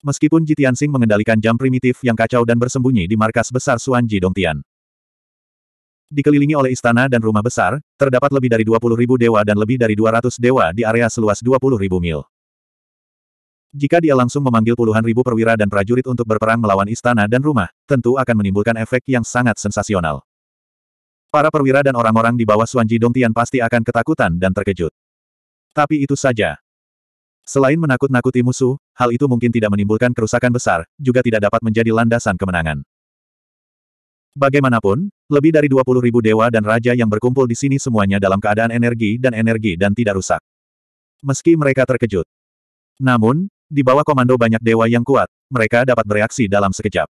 Meskipun Jitiansing mengendalikan jam primitif yang kacau dan bersembunyi di markas besar Suanji Dongtian. Dikelilingi oleh istana dan rumah besar, terdapat lebih dari 20 ribu dewa dan lebih dari 200 dewa di area seluas 20 ribu mil. Jika dia langsung memanggil puluhan ribu perwira dan prajurit untuk berperang melawan istana dan rumah, tentu akan menimbulkan efek yang sangat sensasional. Para perwira dan orang-orang di bawah Suanji Dongtian pasti akan ketakutan dan terkejut. Tapi itu saja. Selain menakut-nakuti musuh, hal itu mungkin tidak menimbulkan kerusakan besar, juga tidak dapat menjadi landasan kemenangan. Bagaimanapun, lebih dari 20 ribu dewa dan raja yang berkumpul di sini semuanya dalam keadaan energi dan energi dan tidak rusak. Meski mereka terkejut. Namun, di bawah komando banyak dewa yang kuat, mereka dapat bereaksi dalam sekejap.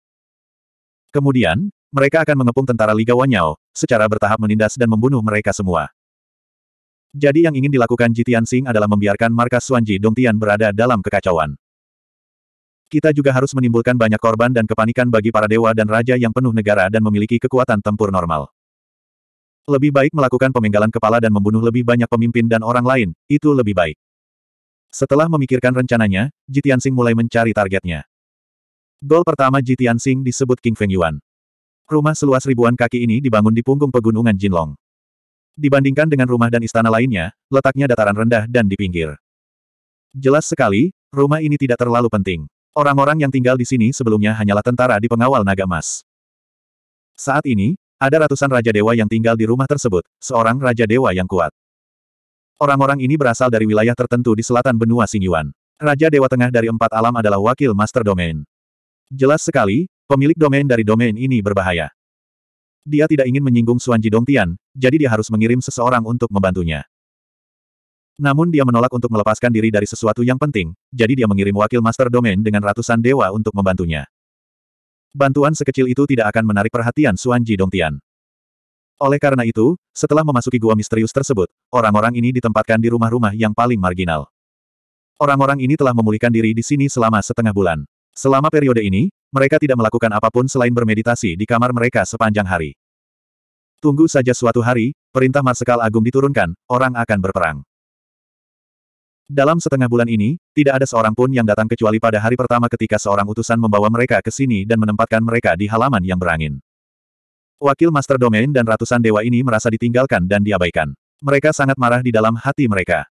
Kemudian, mereka akan mengepung tentara Liga Wanyao, secara bertahap menindas dan membunuh mereka semua. Jadi yang ingin dilakukan Jitian Sing adalah membiarkan markas Suanji Dongtian berada dalam kekacauan. Kita juga harus menimbulkan banyak korban dan kepanikan bagi para dewa dan raja yang penuh negara dan memiliki kekuatan tempur normal. Lebih baik melakukan pemenggalan kepala dan membunuh lebih banyak pemimpin dan orang lain, itu lebih baik. Setelah memikirkan rencananya, Jitian Sing mulai mencari targetnya. Gol pertama Jitian Sing disebut King Feng Yuan. Rumah seluas ribuan kaki ini dibangun di punggung pegunungan Jinlong. Dibandingkan dengan rumah dan istana lainnya, letaknya dataran rendah dan di pinggir. Jelas sekali, rumah ini tidak terlalu penting. Orang-orang yang tinggal di sini sebelumnya hanyalah tentara di pengawal naga emas. Saat ini, ada ratusan Raja Dewa yang tinggal di rumah tersebut, seorang Raja Dewa yang kuat. Orang-orang ini berasal dari wilayah tertentu di selatan benua Xingyuan. Raja Dewa Tengah dari empat alam adalah wakil Master Domain. Jelas sekali, pemilik domain dari domain ini berbahaya. Dia tidak ingin menyinggung Suan Dongtian, jadi dia harus mengirim seseorang untuk membantunya. Namun dia menolak untuk melepaskan diri dari sesuatu yang penting, jadi dia mengirim wakil Master Domain dengan ratusan dewa untuk membantunya. Bantuan sekecil itu tidak akan menarik perhatian Suan Dongtian. Oleh karena itu, setelah memasuki gua misterius tersebut, orang-orang ini ditempatkan di rumah-rumah yang paling marginal. Orang-orang ini telah memulihkan diri di sini selama setengah bulan. Selama periode ini, mereka tidak melakukan apa pun selain bermeditasi di kamar mereka sepanjang hari. Tunggu saja suatu hari, perintah Marsekal Agung diturunkan, orang akan berperang. Dalam setengah bulan ini, tidak ada seorang pun yang datang kecuali pada hari pertama ketika seorang utusan membawa mereka ke sini dan menempatkan mereka di halaman yang berangin. Wakil Master Domain dan ratusan dewa ini merasa ditinggalkan dan diabaikan. Mereka sangat marah di dalam hati mereka.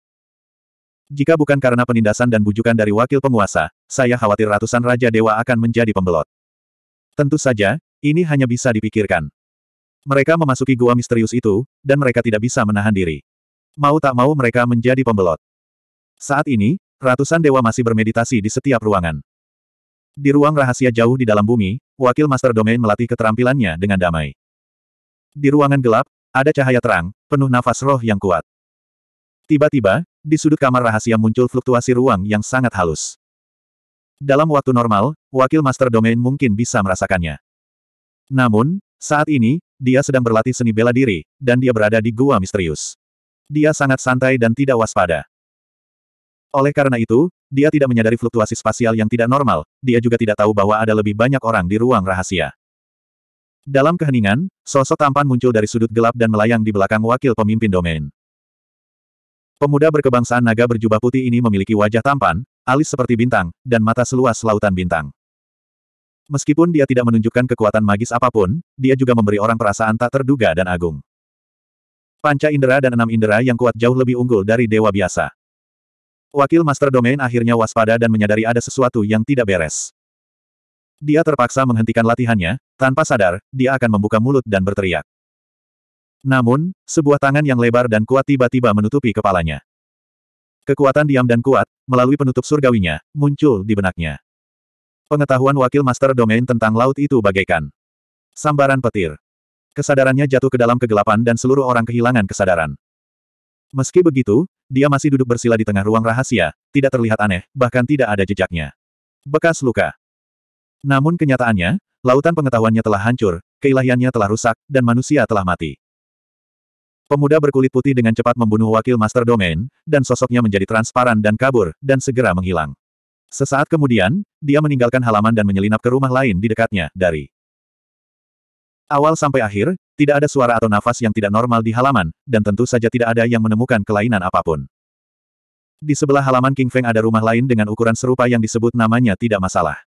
Jika bukan karena penindasan dan bujukan dari wakil penguasa, saya khawatir ratusan Raja Dewa akan menjadi pembelot. Tentu saja, ini hanya bisa dipikirkan. Mereka memasuki gua misterius itu, dan mereka tidak bisa menahan diri. Mau tak mau mereka menjadi pembelot. Saat ini, ratusan dewa masih bermeditasi di setiap ruangan. Di ruang rahasia jauh di dalam bumi, wakil Master Domain melatih keterampilannya dengan damai. Di ruangan gelap, ada cahaya terang, penuh nafas roh yang kuat. Tiba-tiba, di sudut kamar rahasia muncul fluktuasi ruang yang sangat halus. Dalam waktu normal, wakil Master Domain mungkin bisa merasakannya. Namun, saat ini, dia sedang berlatih seni bela diri, dan dia berada di gua misterius. Dia sangat santai dan tidak waspada. Oleh karena itu, dia tidak menyadari fluktuasi spasial yang tidak normal, dia juga tidak tahu bahwa ada lebih banyak orang di ruang rahasia. Dalam keheningan, sosok tampan muncul dari sudut gelap dan melayang di belakang wakil pemimpin domain. Pemuda berkebangsaan naga berjubah putih ini memiliki wajah tampan, alis seperti bintang, dan mata seluas lautan bintang. Meskipun dia tidak menunjukkan kekuatan magis apa pun, dia juga memberi orang perasaan tak terduga dan agung. Panca indera dan enam indera yang kuat jauh lebih unggul dari dewa biasa. Wakil Master Domain akhirnya waspada dan menyadari ada sesuatu yang tidak beres. Dia terpaksa menghentikan latihannya, tanpa sadar, dia akan membuka mulut dan berteriak. Namun, sebuah tangan yang lebar dan kuat tiba-tiba menutupi kepalanya. Kekuatan diam dan kuat, melalui penutup surgawinya, muncul di benaknya. Pengetahuan wakil master domain tentang laut itu bagaikan sambaran petir. Kesadarannya jatuh ke dalam kegelapan dan seluruh orang kehilangan kesadaran. Meski begitu, dia masih duduk bersila di tengah ruang rahasia, tidak terlihat aneh, bahkan tidak ada jejaknya. Bekas luka. Namun kenyataannya, lautan pengetahuannya telah hancur, keilahiannya telah rusak, dan manusia telah mati. Pemuda berkulit putih dengan cepat membunuh wakil Master Domain, dan sosoknya menjadi transparan dan kabur, dan segera menghilang. Sesaat kemudian, dia meninggalkan halaman dan menyelinap ke rumah lain di dekatnya, dari awal sampai akhir, tidak ada suara atau nafas yang tidak normal di halaman, dan tentu saja tidak ada yang menemukan kelainan apa pun. Di sebelah halaman King Feng ada rumah lain dengan ukuran serupa yang disebut namanya tidak masalah.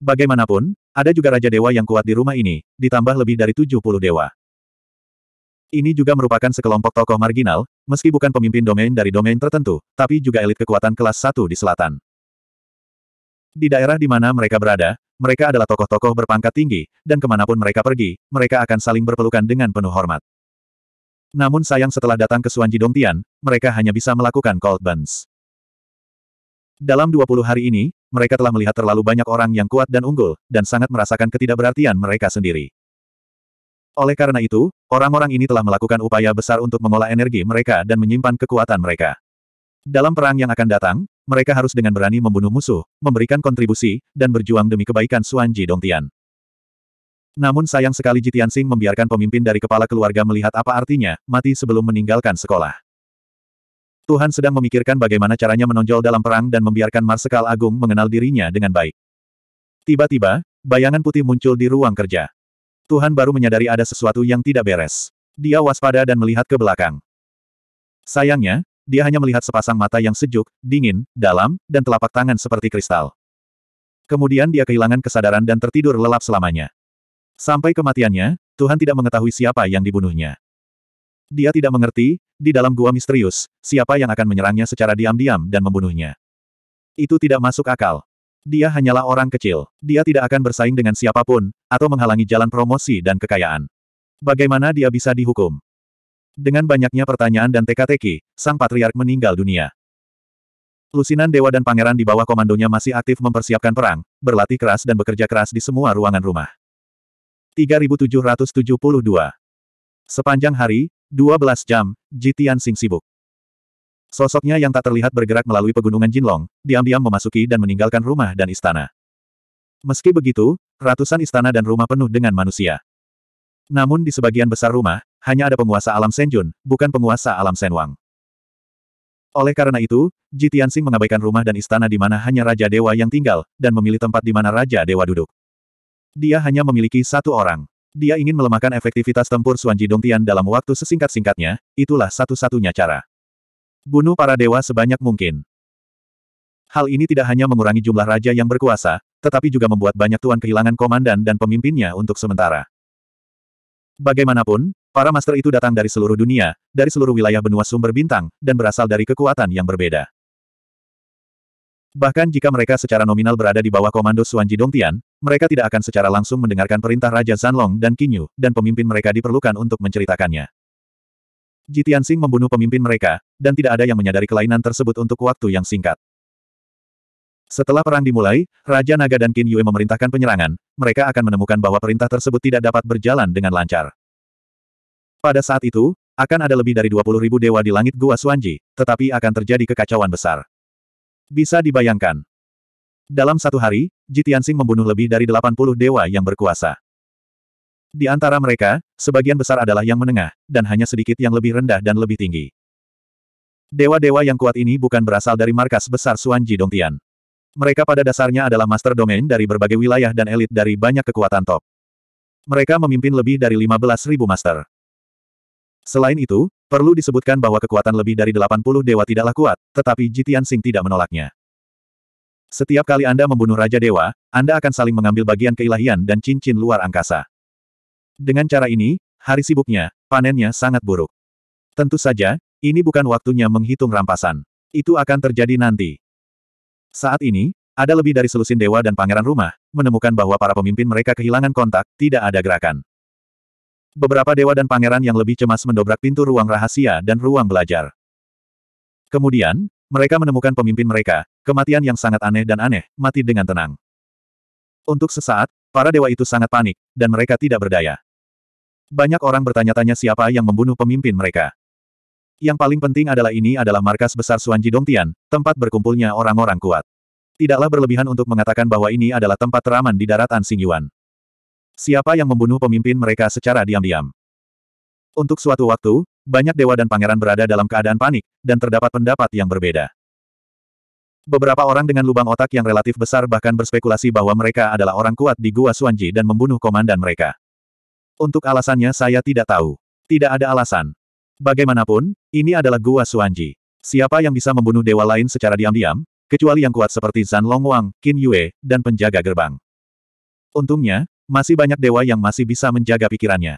Bagaimanapun, ada juga Raja Dewa yang kuat di rumah ini, ditambah lebih dari 70 dewa. Ini juga merupakan sekelompok tokoh marginal, meski bukan pemimpin domain dari domain tertentu, tapi juga elit kekuatan kelas 1 di selatan. Di daerah di mana mereka berada, mereka adalah tokoh-tokoh berpangkat tinggi, dan ke mana pun mereka pergi, mereka akan saling berpelukan dengan penuh hormat. Namun sayang setelah datang ke Suanji Dongtian, mereka hanya bisa melakukan cold burns. Dalam 20 hari ini, mereka telah melihat terlalu banyak orang yang kuat dan unggul, dan sangat merasakan ketidakberartian mereka sendiri. Oleh karena itu, orang-orang ini telah melakukan upaya besar untuk mengolah energi mereka dan menyimpan kekuatan mereka. Dalam perang yang akan datang, mereka harus dengan berani membunuh musuh, memberikan kontribusi, dan berjuang demi kebaikan Suan Ji Dongtian. Namun sayang sekali Jitian Sing membiarkan pemimpin dari kepala keluarga melihat apa artinya, mati sebelum meninggalkan sekolah. Tuhan sedang memikirkan bagaimana caranya menonjol dalam perang dan membiarkan Marsekal Agung mengenal dirinya dengan baik. Tiba-tiba, bayangan putih muncul di ruang kerja. Tuhan baru menyadari ada sesuatu yang tidak beres. Dia waspada dan melihat ke belakang. Sayangnya, dia hanya melihat sepasang mata yang sejuk, dingin, dalam, dan telapak tangan seperti kristal. Kemudian dia kehilangan kesadaran dan tertidur lelap selamanya. Sampai kematiannya, Tuhan tidak mengetahui siapa yang dibunuhnya. Dia tidak mengerti, di dalam gua misterius, siapa yang akan menyerangnya secara diam-diam dan membunuhnya. Itu tidak masuk akal. Dia hanyalah orang kecil. Dia tidak akan bersaing dengan siapa pun, atau menghalangi jalan promosi dan kekayaan. Bagaimana dia bisa dihukum? Dengan banyaknya pertanyaan dan teka-teki, sang patriark meninggal dunia. Lusinan dewa dan pangeran di bawah komandonya masih aktif mempersiapkan perang, berlatih keras dan bekerja keras di semua ruangan rumah. 3772 Sepanjang hari, 12 jam, Jitian Sing sibuk. Sosoknya yang tak terlihat bergerak melalui pegunungan Jinlong, diam-diam memasuki dan meninggalkan rumah dan istana. Meski begitu, ratusan istana dan rumah penuh dengan manusia. Namun di sebagian besar rumah, hanya ada penguasa alam Senjun, bukan penguasa alam Senwang. Oleh karena itu, Ji Tianxing mengabaikan rumah dan istana di mana hanya Raja Dewa yang tinggal, dan memilih tempat di mana Raja Dewa duduk. Dia hanya memiliki satu orang. Dia ingin melemahkan efektivitas tempur Suanji Dongtian dalam waktu sesingkat-singkatnya, itulah satu-satunya cara. Bunuh para dewa sebanyak mungkin. Hal ini tidak hanya mengurangi jumlah raja yang berkuasa, tetapi juga membuat banyak tuan kehilangan komandan dan pemimpinnya untuk sementara. Bagaimanapun, para master itu datang dari seluruh dunia, dari seluruh wilayah benua sumber bintang, dan berasal dari kekuatan yang berbeda. Bahkan jika mereka secara nominal berada di bawah komando Suanji Dongtian, mereka tidak akan secara langsung mendengarkan perintah Raja Zanlong dan Kinyu, dan pemimpin mereka diperlukan untuk menceritakannya. Jitiansing membunuh pemimpin mereka, dan tidak ada yang menyadari kelainan tersebut untuk waktu yang singkat. Setelah perang dimulai, Raja Naga dan Qin Yue memerintahkan penyerangan, mereka akan menemukan bahwa perintah tersebut tidak dapat berjalan dengan lancar. Pada saat itu, akan ada lebih dari 20 ribu dewa di langit Gua Suanji, tetapi akan terjadi kekacauan besar. Bisa dibayangkan. Dalam satu hari, Jitiansing membunuh lebih dari 80 dewa yang berkuasa. Di antara mereka, sebagian besar adalah yang menengah, dan hanya sedikit yang lebih rendah dan lebih tinggi. Dewa-dewa yang kuat ini bukan berasal dari markas besar Suanji Dongtian. Mereka pada dasarnya adalah master domain dari berbagai wilayah dan elit dari banyak kekuatan top. Mereka memimpin lebih dari 15.000 master. Selain itu, perlu disebutkan bahwa kekuatan lebih dari 80 dewa tidaklah kuat, tetapi Jitian Sing tidak menolaknya. Setiap kali Anda membunuh Raja Dewa, Anda akan saling mengambil bagian keilahian dan cincin luar angkasa. Dengan cara ini, hari sibuknya, panennya sangat buruk. Tentu saja, ini bukan waktunya menghitung rampasan. Itu akan terjadi nanti. Saat ini, ada lebih dari selusin dewa dan pangeran rumah, menemukan bahwa para pemimpin mereka kehilangan kontak, tidak ada gerakan. Beberapa dewa dan pangeran yang lebih cemas mendobrak pintu ruang rahasia dan ruang belajar. Kemudian, mereka menemukan pemimpin mereka, kematian yang sangat aneh dan aneh, mati dengan tenang. Untuk sesaat, para dewa itu sangat panik, dan mereka tidak berdaya. Banyak orang bertanya-tanya siapa yang membunuh pemimpin mereka. Yang paling penting adalah ini adalah markas besar Suanji Dongtian, tempat berkumpulnya orang-orang kuat. Tidaklah berlebihan untuk mengatakan bahwa ini adalah tempat teraman di daratan Xingyuan. Siapa yang membunuh pemimpin mereka secara diam-diam? Untuk suatu waktu, banyak dewa dan pangeran berada dalam keadaan panik, dan terdapat pendapat yang berbeda. Beberapa orang dengan lubang otak yang relatif besar bahkan berspekulasi bahwa mereka adalah orang kuat di Gua Suanji dan membunuh komandan mereka. Untuk alasannya saya tidak tahu. Tidak ada alasan. Bagaimanapun, ini adalah Gua Suanji. Siapa yang bisa membunuh dewa lain secara diam-diam, kecuali yang kuat seperti Zan Longwang, Qin Yue, dan penjaga gerbang. Untungnya, masih banyak dewa yang masih bisa menjaga pikirannya.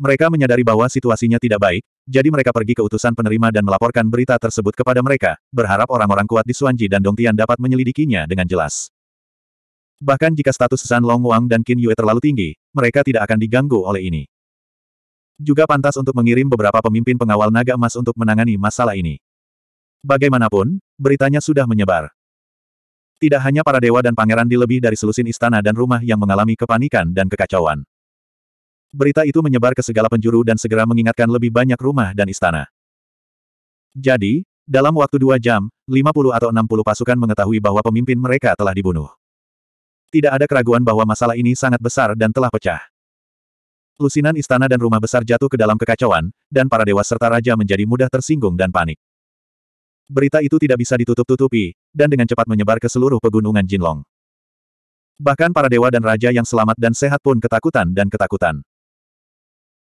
Mereka menyadari bahwa situasinya tidak baik, jadi mereka pergi ke utusan penerima dan melaporkan berita tersebut kepada mereka, berharap orang-orang kuat di Suanji dan Dongtian dapat menyelidikinya dengan jelas. Bahkan jika status Zan Longwang dan Qin Yue terlalu tinggi, mereka tidak akan diganggu oleh ini. Juga pantas untuk mengirim beberapa pemimpin pengawal naga emas untuk menangani masalah ini. Bagaimanapun, beritanya sudah menyebar. Tidak hanya para dewa dan pangeran di lebih dari selusin istana dan rumah yang mengalami kepanikan dan kekacauan. Berita itu menyebar ke segala penjuru dan segera mengingatkan lebih banyak rumah dan istana. Jadi, dalam waktu dua jam, 50 atau 60 pasukan mengetahui bahwa pemimpin mereka telah dibunuh. Tidak ada keraguan bahwa masalah ini sangat besar dan telah pecah. Lusinan istana dan rumah besar jatuh ke dalam kekacauan, dan para dewa serta raja menjadi mudah tersinggung dan panik. Berita itu tidak bisa ditutup-tutupi, dan dengan cepat menyebar ke seluruh pegunungan Jinlong. Bahkan para dewa dan raja yang selamat dan sehat pun ketakutan dan ketakutan.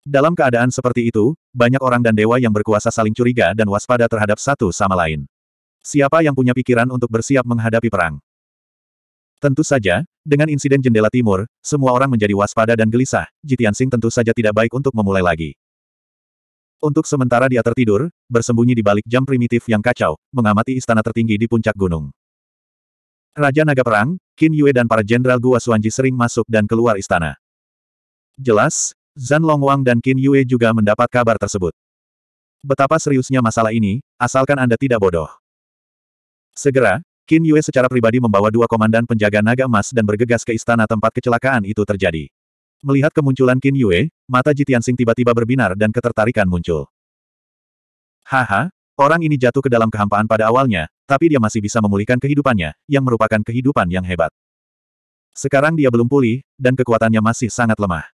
Dalam keadaan seperti itu, banyak orang dan dewa yang berkuasa saling curiga dan waspada terhadap satu sama lain. Siapa yang punya pikiran untuk bersiap menghadapi perang? Tentu saja, dengan insiden jendela timur, semua orang menjadi waspada dan gelisah, Jitian Sing tentu saja tidak baik untuk memulai lagi. Untuk sementara dia tertidur, bersembunyi di balik jam primitif yang kacau, mengamati istana tertinggi di puncak gunung. Raja Naga Perang, Qin Yue dan para jenderal Gua Suanji sering masuk dan keluar istana. Jelas, Zan Longwang dan Qin Yue juga mendapat kabar tersebut. Betapa seriusnya masalah ini, asalkan Anda tidak bodoh. Segera, Qin Yue secara pribadi membawa dua komandan penjaga naga emas dan bergegas ke istana tempat kecelakaan itu terjadi. Melihat kemunculan Qin Yue, mata Jitiansing tiba-tiba berbinar dan ketertarikan muncul. Haha, orang ini jatuh ke dalam kehampaan pada awalnya, tapi dia masih bisa memulihkan kehidupannya, yang merupakan kehidupan yang hebat. Sekarang dia belum pulih, dan kekuatannya masih sangat lemah.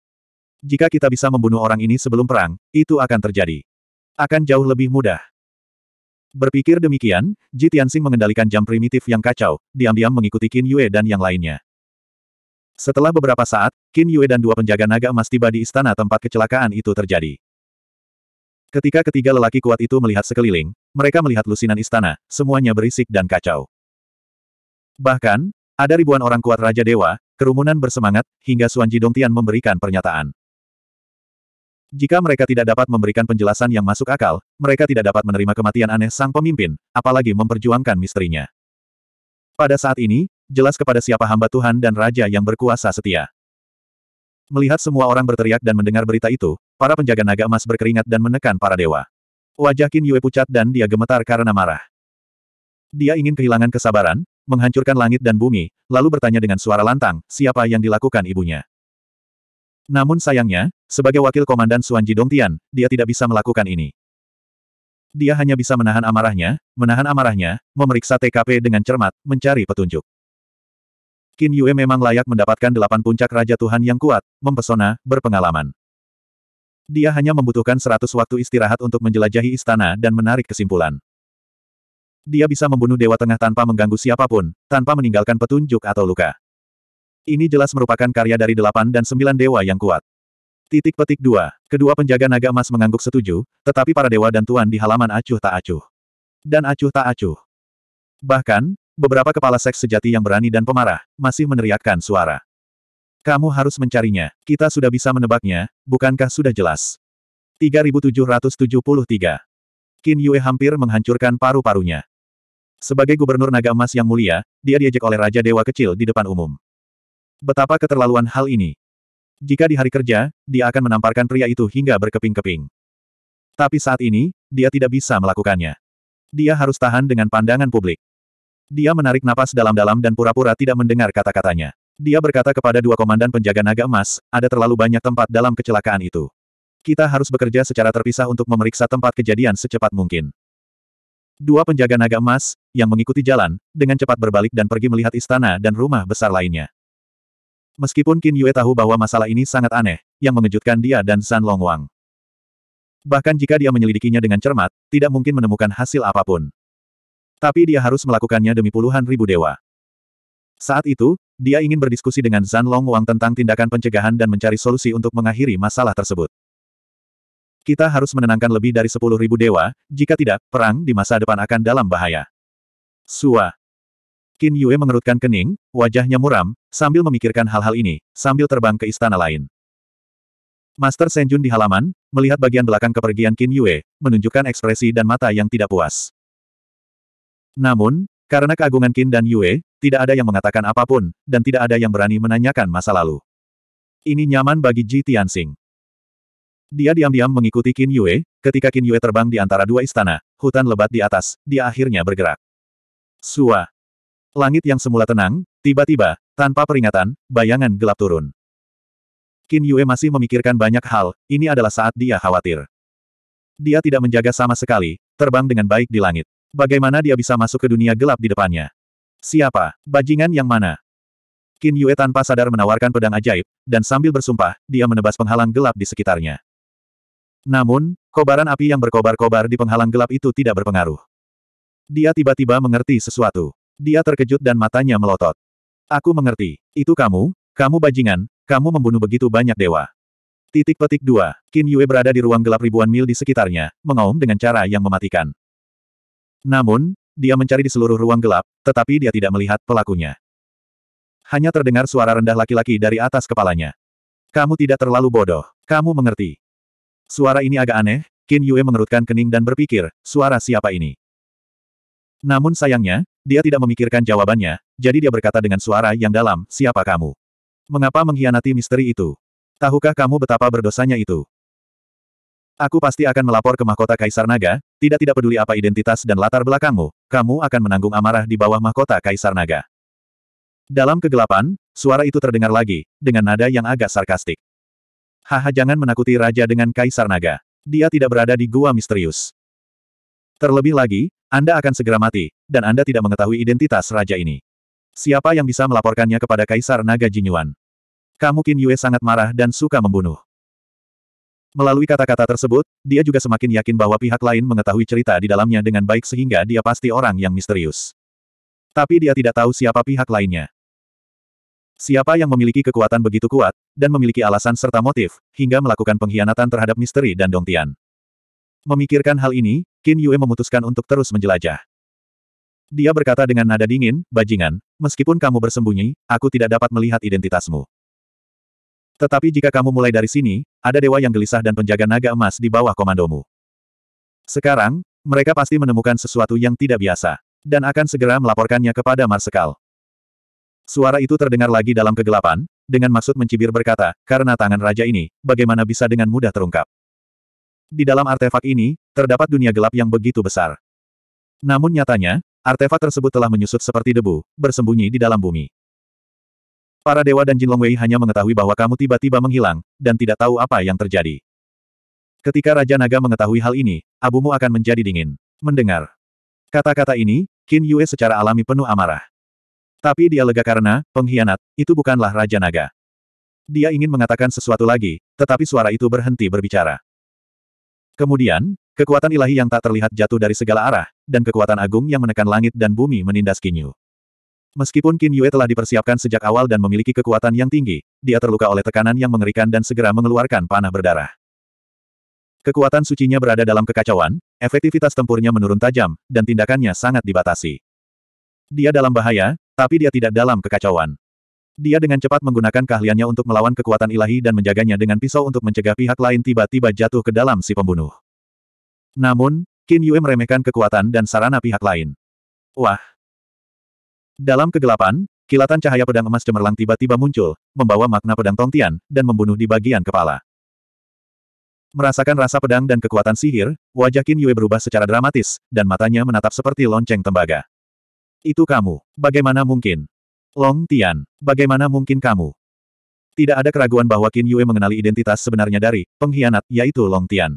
Jika kita bisa membunuh orang ini sebelum perang, itu akan terjadi. Akan jauh lebih mudah. Berpikir demikian, Ji Tianxing mengendalikan jam primitif yang kacau, diam-diam mengikuti Qin Yue dan yang lainnya. Setelah beberapa saat, Qin Yue dan dua penjaga naga emas tiba di istana tempat kecelakaan itu terjadi. Ketika ketiga lelaki kuat itu melihat sekeliling, mereka melihat lusinan istana, semuanya berisik dan kacau. Bahkan, ada ribuan orang kuat Raja Dewa, kerumunan bersemangat, hingga Suan Dongtian memberikan pernyataan. Jika mereka tidak dapat memberikan penjelasan yang masuk akal, mereka tidak dapat menerima kematian aneh sang pemimpin, apalagi memperjuangkan misterinya. Pada saat ini, jelas kepada siapa hamba Tuhan dan Raja yang berkuasa setia. Melihat semua orang berteriak dan mendengar berita itu, para penjaga naga emas berkeringat dan menekan para dewa. Wajah Qin Yue pucat dan dia gemetar karena marah. Dia ingin kehilangan kesabaran, menghancurkan langit dan bumi, lalu bertanya dengan suara lantang, siapa yang dilakukan ibunya. Namun sayangnya, sebagai wakil komandan Suan Dongtian, dia tidak bisa melakukan ini. Dia hanya bisa menahan amarahnya, menahan amarahnya, memeriksa TKP dengan cermat, mencari petunjuk. Qin Yue memang layak mendapatkan delapan puncak Raja Tuhan yang kuat, mempesona, berpengalaman. Dia hanya membutuhkan seratus waktu istirahat untuk menjelajahi istana dan menarik kesimpulan. Dia bisa membunuh Dewa Tengah tanpa mengganggu siapa pun, tanpa meninggalkan petunjuk atau luka. Ini jelas merupakan karya dari delapan dan sembilan dewa yang kuat. Titik petik dua. Kedua penjaga naga emas mengangguk setuju, tetapi para dewa dan tuan di halaman acuh tak acuh. Dan acuh tak acuh. Bahkan, beberapa kepala seks sejati yang berani dan pemarah, masih meneriakkan suara. Kamu harus mencarinya, kita sudah bisa menebaknya, bukankah sudah jelas? 3773. Qin Yue hampir menghancurkan paru-parunya. Sebagai gubernur naga emas yang mulia, dia diajak oleh Raja Dewa kecil di depan umum. Betapa keterlaluan hal ini. Jika di hari kerja, dia akan menamparkan pria itu hingga berkeping-keping. Tapi saat ini, dia tidak bisa melakukannya. Dia harus tahan dengan pandangan publik. Dia menarik napas dalam-dalam dan pura-pura tidak mendengar kata-katanya. Dia berkata kepada dua komandan penjaga naga emas, ada terlalu banyak tempat dalam kecelakaan itu. Kita harus bekerja secara terpisah untuk memeriksa tempat kejadian secepat mungkin. Dua penjaga naga emas, yang mengikuti jalan, dengan cepat berbalik dan pergi melihat istana dan rumah besar lainnya. Meskipun Qin Yue tahu bahwa masalah ini sangat aneh, yang mengejutkan dia dan San Wang. Bahkan jika dia menyelidikinya dengan cermat, tidak mungkin menemukan hasil apa pun. Tapi dia harus melakukannya demi puluhan ribu dewa. Saat itu, dia ingin berdiskusi dengan Zan Wang tentang tindakan pencegahan dan mencari solusi untuk mengakhiri masalah tersebut. Kita harus menenangkan lebih dari sepuluh ribu dewa, jika tidak, perang di masa depan akan dalam bahaya. Sua. Qin Yue mengerutkan kening, wajahnya muram, sambil memikirkan hal-hal ini, sambil terbang ke istana lain. Master Senjun di halaman, melihat bagian belakang kepergian Qin Yue, menunjukkan ekspresi dan mata yang tidak puas. Namun, karena keagungan Qin dan Yue, tidak ada yang mengatakan apa pun, dan tidak ada yang berani menanyakan masa lalu. Ini nyaman bagi Ji Tianxing. Dia diam-diam mengikuti Qin Yue, ketika Qin Yue terbang di antara dua istana, hutan lebat di atas, dia akhirnya bergerak. Sua. Langit yang semula tenang, tiba-tiba, tanpa peringatan, bayangan gelap turun. Qin Yue masih memikirkan banyak hal, ini adalah saat dia khawatir. Dia tidak menjaga sama sekali, terbang dengan baik di langit. Bagaimana dia bisa masuk ke dunia gelap di depannya? Siapa? Bajingan yang mana? Qin Yue tanpa sadar menawarkan pedang ajaib, dan sambil bersumpah, dia menebas penghalang gelap di sekitarnya. Namun, kobaran api yang berkobar-kobar di penghalang gelap itu tidak berpengaruh. Dia tiba-tiba mengerti sesuatu. Dia terkejut dan matanya melotot. Aku mengerti. Itu kamu, kamu bajingan, kamu membunuh begitu banyak dewa. Titik petik dua. Qin Yue berada di ruang gelap ribuan mil di sekitarnya, mengaum dengan cara yang mematikan. Namun, dia mencari di seluruh ruang gelap, tetapi dia tidak melihat pelakunya. Hanya terdengar suara rendah laki-laki dari atas kepalanya. Kamu tidak terlalu bodoh. Kamu mengerti. Suara ini agak aneh, Qin Yue mengerutkan kening dan berpikir, suara siapa ini? Namun sayangnya, dia tidak memikirkan jawabannya, jadi dia berkata dengan suara yang dalam, siapa kamu? Mengapa mengkhianati misteri itu? Tahukah kamu betapa berdosanya itu? Aku pasti akan melapor ke mahkota Kaisar Naga, tidak-tidak peduli apa identitas dan latar belakangmu, kamu akan menanggung amarah di bawah mahkota Kaisar Naga. Dalam kegelapan, suara itu terdengar lagi, dengan nada yang agak sarkastik. Haha jangan menakuti Raja dengan Kaisar Naga. Dia tidak berada di gua misterius. Terlebih lagi, Anda akan segera mati, dan Anda tidak mengetahui identitas Raja ini. Siapa yang bisa melaporkannya kepada Kaisar Naga Jinyuan? Kamu Qin Yue sangat marah dan suka membunuh. Melalui kata-kata tersebut, dia juga semakin yakin bahwa pihak lain mengetahui cerita di dalamnya dengan baik sehingga dia pasti orang yang misterius. Tapi dia tidak tahu siapa pihak lainnya. Siapa yang memiliki kekuatan begitu kuat, dan memiliki alasan serta motif, hingga melakukan pengkhianatan terhadap misteri dan Dongtian. Memikirkan hal ini, Qin Yue memutuskan untuk terus menjelajah. Dia berkata dengan nada dingin, bajingan, meskipun kamu bersembunyi, aku tidak dapat melihat identitasmu. Tetapi jika kamu mulai dari sini, ada dewa yang gelisah dan penjaga naga emas di bawah komandomu. Sekarang, mereka pasti menemukan sesuatu yang tidak biasa, dan akan segera melaporkannya kepada Marsekal. Suara itu terdengar lagi dalam kegelapan, dengan maksud mencibir berkata, karena tangan raja ini, bagaimana bisa dengan mudah terungkap. Di dalam artefak ini, terdapat dunia gelap yang begitu besar. Namun nyatanya, artefak tersebut telah menyusut seperti debu, bersembunyi di dalam bumi. Para dewa dan Jin Longwei hanya mengetahui bahwa kamu tiba-tiba menghilang, dan tidak tahu apa yang terjadi. Ketika Raja Naga mengetahui hal ini, abumu akan menjadi dingin. Mendengar kata-kata ini, Qin Yue secara alami penuh amarah. Tapi dia lega karena, pengkhianat, itu bukanlah Raja Naga. Dia ingin mengatakan sesuatu lagi, tetapi suara itu berhenti berbicara. Kemudian, kekuatan ilahi yang tak terlihat jatuh dari segala arah, dan kekuatan agung yang menekan langit dan bumi menindas Qin Yu. Meskipun Qin Yue telah dipersiapkan sejak awal dan memiliki kekuatan yang tinggi, dia terluka oleh tekanan yang mengerikan dan segera mengeluarkan panah berdarah. Kekuatan sucinya berada dalam kekacauan, efektivitas tempurnya menurun tajam, dan tindakannya sangat dibatasi. Dia dalam bahaya, tapi dia tidak dalam kekacauan. Dia dengan cepat menggunakan keahliannya untuk melawan kekuatan ilahi dan menjaganya dengan pisau untuk mencegah pihak lain tiba-tiba jatuh ke dalam si pembunuh. Namun, Qin Yue meremehkan kekuatan dan sarana pihak lain. Wah! Dalam kegelapan, kilatan cahaya pedang emas cemerlang tiba-tiba muncul, membawa makna pedang Tongtian, dan membunuh di bagian kepala. Merasakan rasa pedang dan kekuatan sihir, wajah Qin Yue berubah secara dramatis, dan matanya menatap seperti lonceng tembaga. Itu kamu. Bagaimana mungkin? Long Tian, bagaimana mungkin kamu? Tidak ada keraguan bahwa Qin Yue mengenali identitas sebenarnya dari pengkhianat, yaitu Long Tian.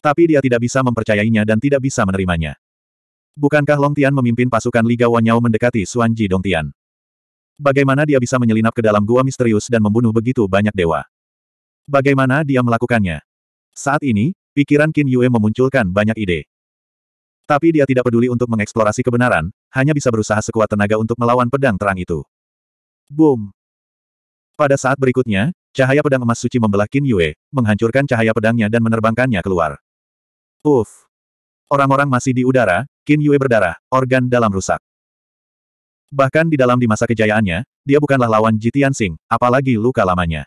Tapi dia tidak bisa mempercayainya dan tidak bisa menerimanya. Bukankah Long Tian memimpin pasukan Liga Wanyao mendekati Suanji Tian? Bagaimana dia bisa menyelinap ke dalam gua misterius dan membunuh begitu banyak dewa? Bagaimana dia melakukannya? Saat ini, pikiran Qin Yue memunculkan banyak ide. Tapi dia tidak peduli untuk mengeksplorasi kebenaran, hanya bisa berusaha sekuat tenaga untuk melawan pedang terang itu. Boom! Pada saat berikutnya, cahaya pedang emas suci membelah Qin Yue, menghancurkan cahaya pedangnya dan menerbangkannya keluar. Uff! Orang-orang masih di udara, Qin Yue berdarah, organ dalam rusak. Bahkan di dalam di masa kejayaannya, dia bukanlah lawan Jitian Sing, apalagi luka lamanya.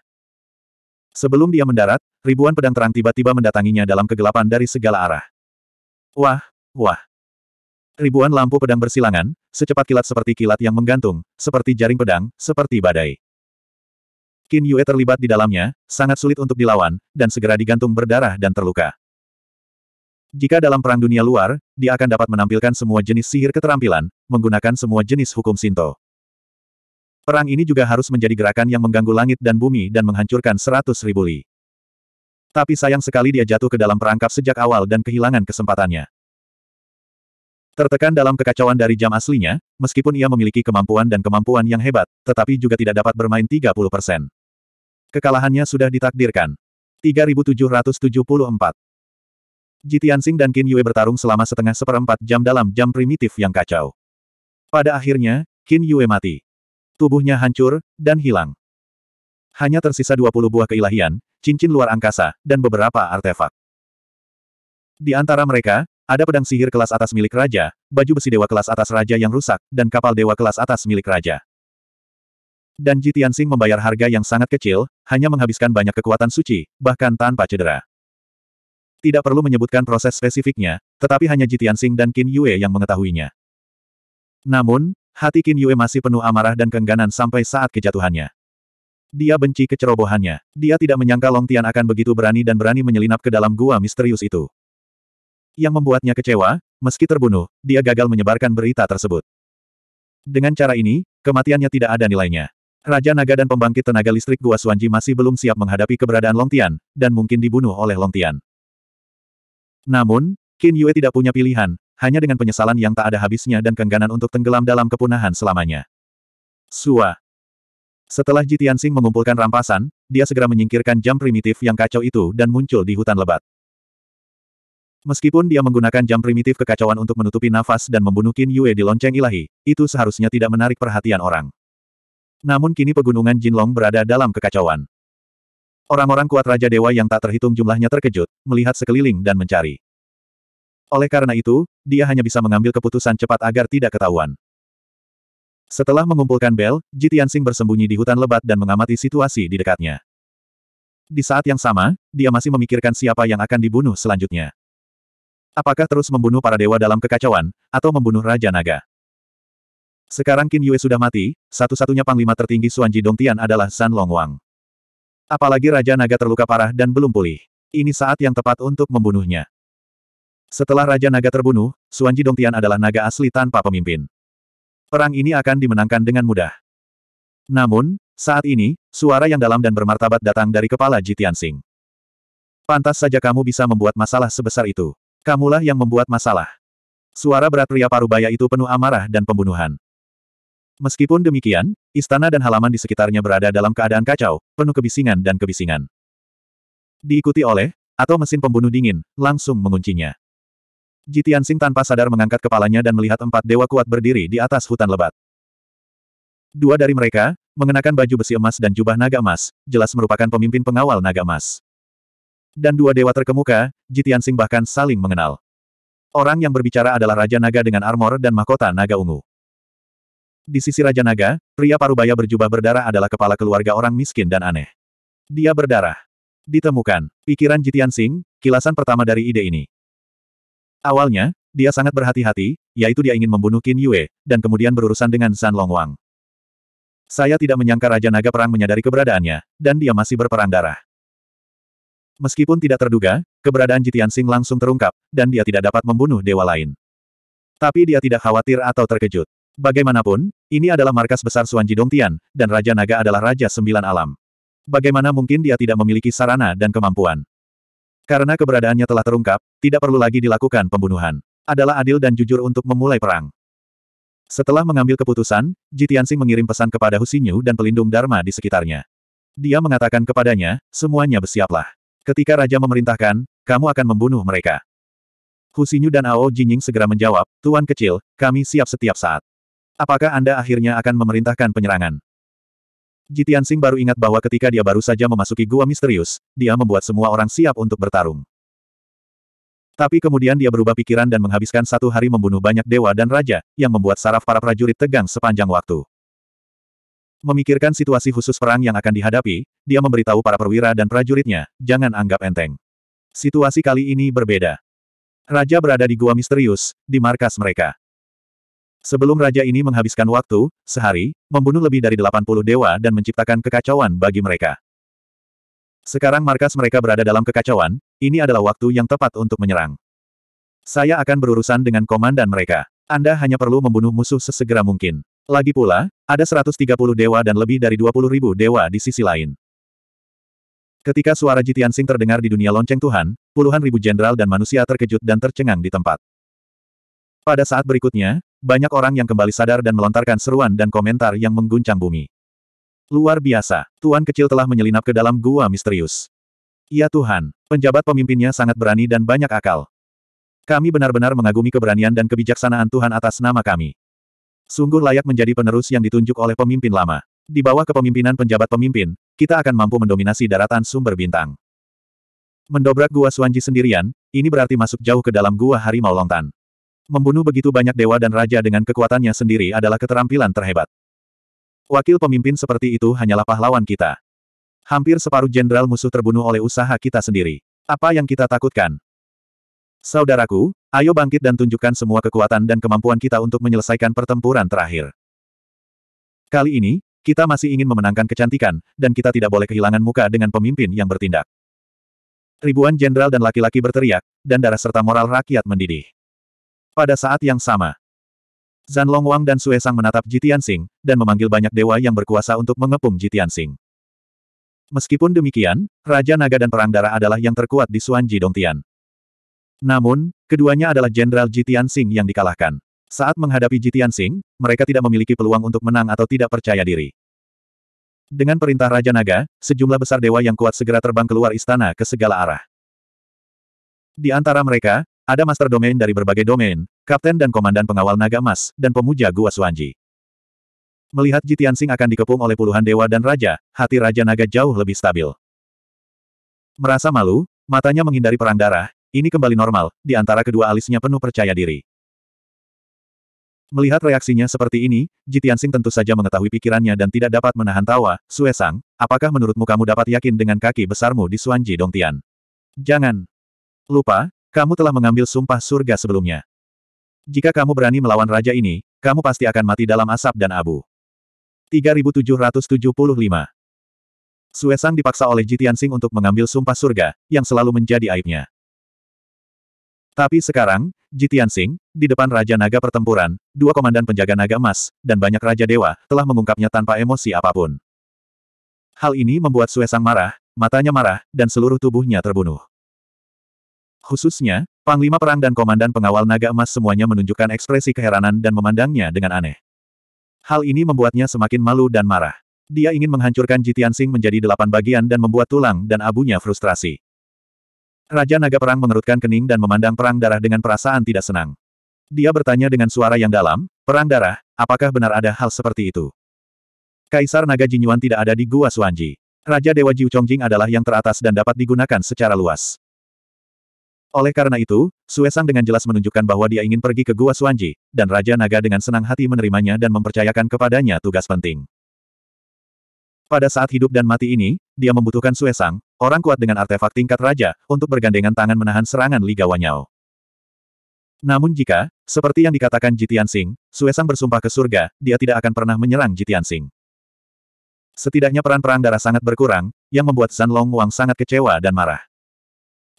Sebelum dia mendarat, ribuan pedang terang tiba-tiba mendatanginya dalam kegelapan dari segala arah. Wah, wah. Ribuan lampu pedang bersilangan, secepat kilat seperti kilat yang menggantung, seperti jaring pedang, seperti badai. Qin Yue terlibat di dalamnya, sangat sulit untuk dilawan, dan segera digantung berdarah dan terluka. Jika dalam perang dunia luar, dia akan dapat menampilkan semua jenis sihir keterampilan, menggunakan semua jenis hukum Sinto. Perang ini juga harus menjadi gerakan yang mengganggu langit dan bumi dan menghancurkan seratus ribu li. Tapi sayang sekali dia jatuh ke dalam perangkap sejak awal dan kehilangan kesempatannya. Tertekan dalam kekacauan dari jam aslinya, meskipun ia memiliki kemampuan dan kemampuan yang hebat, tetapi juga tidak dapat bermain 30%. Kekalahannya sudah ditakdirkan. 3774. Jitiansing dan Qin Yue bertarung selama setengah seperempat jam dalam jam primitif yang kacau. Pada akhirnya, Qin Yue mati. Tubuhnya hancur, dan hilang. Hanya tersisa 20 buah keilahian, cincin luar angkasa, dan beberapa artefak. Di antara mereka, ada pedang sihir kelas atas milik raja, baju besi dewa kelas atas raja yang rusak, dan kapal dewa kelas atas milik raja. Dan Ji Tianxing membayar harga yang sangat kecil, hanya menghabiskan banyak kekuatan suci, bahkan tanpa cedera. Tidak perlu menyebutkan proses spesifiknya, tetapi hanya Ji Tianxing dan Qin Yue yang mengetahuinya. Namun, Hati Qin Yue masih penuh amarah dan kengganan sampai saat kejatuhannya. Dia benci kecerobohannya. Dia tidak menyangka Long Tian akan begitu berani dan berani menyelinap ke dalam gua misterius itu. Yang membuatnya kecewa, meski terbunuh, dia gagal menyebarkan berita tersebut. Dengan cara ini, kematiannya tidak ada nilainya. Raja Naga dan pembangkit tenaga listrik Gua Suanji masih belum siap menghadapi keberadaan Long Tian, dan mungkin dibunuh oleh Long Tian. Namun, Qin Yue tidak punya pilihan, hanya dengan penyesalan yang tak ada habisnya dan kengganan untuk tenggelam dalam kepunahan selamanya. Sua. Setelah Jitiansing mengumpulkan rampasan, dia segera menyingkirkan jam primitif yang kacau itu dan muncul di hutan lebat. Meskipun dia menggunakan jam primitif kekacauan untuk menutupi nafas dan membunuh Qin Yue di lonceng ilahi, itu seharusnya tidak menarik perhatian orang. Namun kini pegunungan Jinlong berada dalam kekacauan. Orang-orang kuat Raja Dewa yang tak terhitung jumlahnya terkejut, melihat sekeliling dan mencari. Oleh karena itu, dia hanya bisa mengambil keputusan cepat agar tidak ketahuan. Setelah mengumpulkan bel, Jitiansing bersembunyi di hutan lebat dan mengamati situasi di dekatnya. Di saat yang sama, dia masih memikirkan siapa yang akan dibunuh selanjutnya. Apakah terus membunuh para dewa dalam kekacauan, atau membunuh Raja Naga? Sekarang Qin Yue sudah mati, satu-satunya panglima tertinggi Suanji Dongtian adalah San Long Wang. Apalagi Raja Naga terluka parah dan belum pulih. Ini saat yang tepat untuk membunuhnya. Setelah Raja Naga terbunuh, Suanji Dongtian adalah naga asli tanpa pemimpin. Perang ini akan dimenangkan dengan mudah. Namun, saat ini, suara yang dalam dan bermartabat datang dari kepala Jitian Sing. Pantas saja kamu bisa membuat masalah sebesar itu. Kamulah yang membuat masalah. Suara berat pria parubaya itu penuh amarah dan pembunuhan. Meskipun demikian, istana dan halaman di sekitarnya berada dalam keadaan kacau, penuh kebisingan dan kebisingan. Diikuti oleh, atau mesin pembunuh dingin, langsung menguncinya. Jitiansing tanpa sadar mengangkat kepalanya dan melihat empat dewa kuat berdiri di atas hutan lebat. Dua dari mereka, mengenakan baju besi emas dan jubah naga emas, jelas merupakan pemimpin pengawal naga emas. Dan dua dewa terkemuka, Jitiansing bahkan saling mengenal. Orang yang berbicara adalah Raja Naga dengan armor dan mahkota naga ungu. Di sisi Raja Naga, pria parubaya berjubah berdarah adalah kepala keluarga orang miskin dan aneh. Dia berdarah. Ditemukan. Pikiran Jitiansing, kilasan pertama dari ide ini. Awalnya, dia sangat berhati-hati, yaitu dia ingin membunuh Qin Yue, dan kemudian berurusan dengan San Long Wang. Saya tidak menyangka Raja Naga Perang menyadari keberadaannya, dan dia masih berperang darah. Meskipun tidak terduga, keberadaan Jitiansing langsung terungkap, dan dia tidak dapat membunuh dewa lain. Tapi dia tidak khawatir atau terkejut. Bagaimanapun, ini adalah markas besar Suanji Dongtian, dan Raja Naga adalah Raja Sembilan Alam. Bagaimana mungkin dia tidak memiliki sarana dan kemampuan? Karena keberadaannya telah terungkap, tidak perlu lagi dilakukan pembunuhan. Adalah adil dan jujur untuk memulai perang. Setelah mengambil keputusan, Jitiansing mengirim pesan kepada Husinyu dan pelindung Dharma di sekitarnya. Dia mengatakan kepadanya, semuanya bersiaplah. Ketika Raja memerintahkan, kamu akan membunuh mereka. Husinyu dan Ao Jinying segera menjawab, Tuan kecil, kami siap setiap saat. Apakah Anda akhirnya akan memerintahkan penyerangan? Jitiansing baru ingat bahwa ketika dia baru saja memasuki gua misterius, dia membuat semua orang siap untuk bertarung. Tapi kemudian dia berubah pikiran dan menghabiskan satu hari membunuh banyak dewa dan raja, yang membuat saraf para prajurit tegang sepanjang waktu. Memikirkan situasi khusus perang yang akan dihadapi, dia memberitahu para perwira dan prajuritnya, jangan anggap enteng. Situasi kali ini berbeda. Raja berada di gua misterius, di markas mereka. Sebelum raja ini menghabiskan waktu, sehari, membunuh lebih dari 80 dewa dan menciptakan kekacauan bagi mereka. Sekarang markas mereka berada dalam kekacauan, ini adalah waktu yang tepat untuk menyerang. Saya akan berurusan dengan komandan mereka. Anda hanya perlu membunuh musuh sesegera mungkin. Lagi pula, ada 130 dewa dan lebih dari 20 ribu dewa di sisi lain. Ketika suara Jitiansing terdengar di dunia lonceng Tuhan, puluhan ribu jenderal dan manusia terkejut dan tercengang di tempat. Pada saat berikutnya, banyak orang yang kembali sadar dan melontarkan seruan dan komentar yang mengguncang bumi. Luar biasa, Tuan kecil telah menyelinap ke dalam gua misterius. Ya Tuhan, penjabat pemimpinnya sangat berani dan banyak akal. Kami benar-benar mengagumi keberanian dan kebijaksanaan Tuhan atas nama kami. Sungguh layak menjadi penerus yang ditunjuk oleh pemimpin lama. Di bawah kepemimpinan penjabat pemimpin, kita akan mampu mendominasi daratan sumber bintang. Mendobrak gua Suanji sendirian, ini berarti masuk jauh ke dalam gua Harimau Longtan. Membunuh begitu banyak dewa dan raja dengan kekuatannya sendiri adalah keterampilan terhebat. Wakil pemimpin seperti itu hanyalah pahlawan kita. Hampir separuh jenderal musuh terbunuh oleh usaha kita sendiri. Apa yang kita takutkan? Saudaraku, ayo bangkit dan tunjukkan semua kekuatan dan kemampuan kita untuk menyelesaikan pertempuran terakhir. Kali ini, kita masih ingin memenangkan kecantikan, dan kita tidak boleh kehilangan muka dengan pemimpin yang bertindak. Ribuan jenderal dan laki-laki berteriak, dan darah serta moral rakyat mendidih. Pada saat yang sama, Zan Long Wang dan Sue Sang menatap Jitiansing, dan memanggil banyak dewa yang berkuasa untuk mengepung Jitiansing. Meskipun demikian, Raja Naga dan Perang Darah adalah yang terkuat di Suanji Dongtian. Namun, keduanya adalah Jenderal Jitiansing yang dikalahkan. Saat menghadapi Jitiansing, mereka tidak memiliki peluang untuk menang atau tidak percaya diri. Dengan perintah Raja Naga, sejumlah besar dewa yang kuat segera terbang keluar istana ke segala arah. Di antara mereka, ada master domain dari berbagai domain, kapten dan komandan pengawal naga emas, dan pemuja Gua Suanji. Melihat Jitiansing akan dikepung oleh puluhan dewa dan raja, hati Raja Naga jauh lebih stabil. Merasa malu, matanya menghindari perang darah, ini kembali normal, di antara kedua alisnya penuh percaya diri. Melihat reaksinya seperti ini, Jitiansing tentu saja mengetahui pikirannya dan tidak dapat menahan tawa, Suesang, apakah menurutmu kamu dapat yakin dengan kaki besarmu di Suanji Dongtian? Jangan. Lupa, kamu telah mengambil sumpah surga sebelumnya. Jika kamu berani melawan raja ini, kamu pasti akan mati dalam asap dan abu. 3775 Suesang dipaksa oleh Jitiansing untuk mengambil sumpah surga, yang selalu menjadi aibnya. Tapi sekarang, Jitiansing, di depan Raja Naga Pertempuran, dua komandan penjaga naga emas, dan banyak Raja Dewa, telah mengungkapnya tanpa emosi apa pun. Hal ini membuat Suesang marah, matanya marah, dan seluruh tubuhnya terbunuh. Khususnya, Panglima Perang dan Komandan Pengawal Naga Emas semuanya menunjukkan ekspresi keheranan dan memandangnya dengan aneh. Hal ini membuatnya semakin malu dan marah. Dia ingin menghancurkan Jitiansing menjadi delapan bagian dan membuat tulang dan abunya frustrasi. Raja Naga Perang mengerutkan kening dan memandang Perang Darah dengan perasaan tidak senang. Dia bertanya dengan suara yang dalam, Perang Darah, apakah benar ada hal seperti itu? Kaisar Naga Jinyuan tidak ada di Gua Suanji. Raja Dewa Jiu Chongjing adalah yang teratas dan dapat digunakan secara luas. Oleh karena itu, Suesang dengan jelas menunjukkan bahwa dia ingin pergi ke Gua Suanji, dan Raja Naga dengan senang hati menerimanya dan mempercayakan kepadanya tugas penting. Pada saat hidup dan mati ini, dia membutuhkan Suesang, orang kuat dengan artefak tingkat raja, untuk bergandengan tangan menahan serangan Liga Wanyao. Namun jika, seperti yang dikatakan Jitian Sing, Suesang bersumpah ke surga, dia tidak akan pernah menyerang Jitian Sing. Setidaknya peran perang darah sangat berkurang, yang membuat Zan Long Wang sangat kecewa dan marah.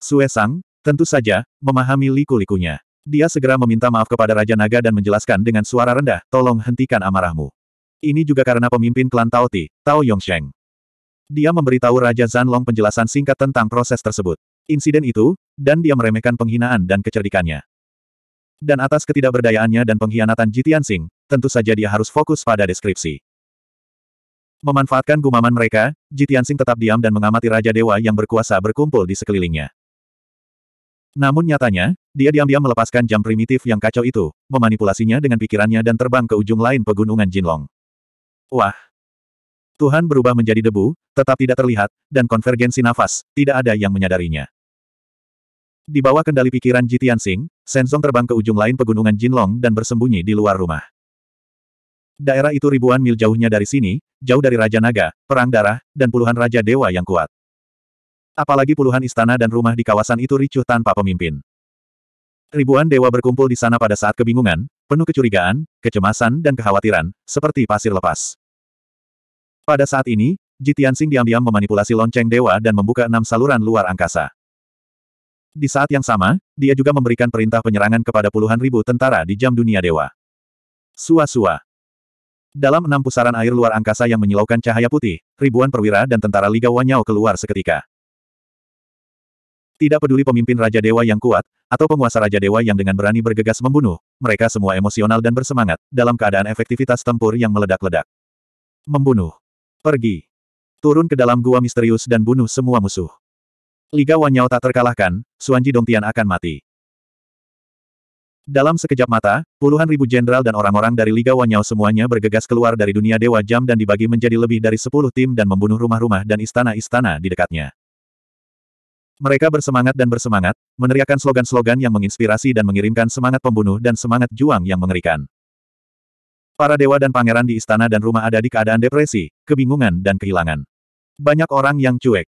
Suesang, Tentu saja, memahami liku-likunya. Dia segera meminta maaf kepada Raja Naga dan menjelaskan dengan suara rendah, tolong hentikan amarahmu. Ini juga karena pemimpin klan Tao Ti, Tao Yongsheng. Dia memberitahu Raja Zanlong penjelasan singkat tentang proses tersebut. Insiden itu, dan dia meremehkan penghinaan dan kecerdikannya. Dan atas ketidakberdayaannya dan pengkhianatan Jitiansing, tentu saja dia harus fokus pada deskripsi. Memanfaatkan gumaman mereka, Jitiansing tetap diam dan mengamati Raja Dewa yang berkuasa berkumpul di sekelilingnya. Namun nyatanya, dia diam-diam melepaskan jam primitif yang kacau itu, memanipulasinya dengan pikirannya dan terbang ke ujung lain pegunungan Jinlong. Wah! Tuhan berubah menjadi debu, tetap tidak terlihat, dan konvergensi nafas, tidak ada yang menyadarinya. Di bawah kendali pikiran Jitian Sing, Senzong terbang ke ujung lain pegunungan Jinlong dan bersembunyi di luar rumah. Daerah itu ribuan mil jauhnya dari sini, jauh dari Raja Naga, Perang Darah, dan puluhan Raja Dewa yang kuat. Apalagi puluhan istana dan rumah di kawasan itu ricuh tanpa pemimpin. Ribuan dewa berkumpul di sana pada saat kebingungan, penuh kecurigaan, kecemasan dan kekhawatiran, seperti pasir lepas. Pada saat ini, Jitiansing diam-diam memanipulasi lonceng dewa dan membuka enam saluran luar angkasa. Di saat yang sama, dia juga memberikan perintah penyerangan kepada puluhan ribu tentara di jam dunia dewa. Sua-sua. Dalam enam pusaran air luar angkasa yang menyilaukan cahaya putih, ribuan perwira dan tentara Liga Wanyao keluar seketika. Tidak peduli pemimpin Raja Dewa yang kuat, atau penguasa Raja Dewa yang dengan berani bergegas membunuh, mereka semua emosional dan bersemangat, dalam keadaan efektivitas tempur yang meledak-ledak. Membunuh. Pergi. Turun ke dalam gua misterius dan bunuh semua musuh. Liga Wanyao tak terkalahkan, Suanji Dongtian akan mati. Dalam sekejap mata, puluhan ribu jenderal dan orang-orang dari Liga Wanyao semuanya bergegas keluar dari dunia Dewa Jam dan dibagi menjadi lebih dari sepuluh tim dan membunuh rumah-rumah dan istana-istana di dekatnya. Mereka bersemangat dan bersemangat, meneriakkan slogan-slogan yang menginspirasi dan mengirimkan semangat pembunuh dan semangat juang yang mengerikan. Para dewa dan pangeran di istana dan rumah ada di keadaan depresi, kebingungan dan kehilangan. Banyak orang yang cuek.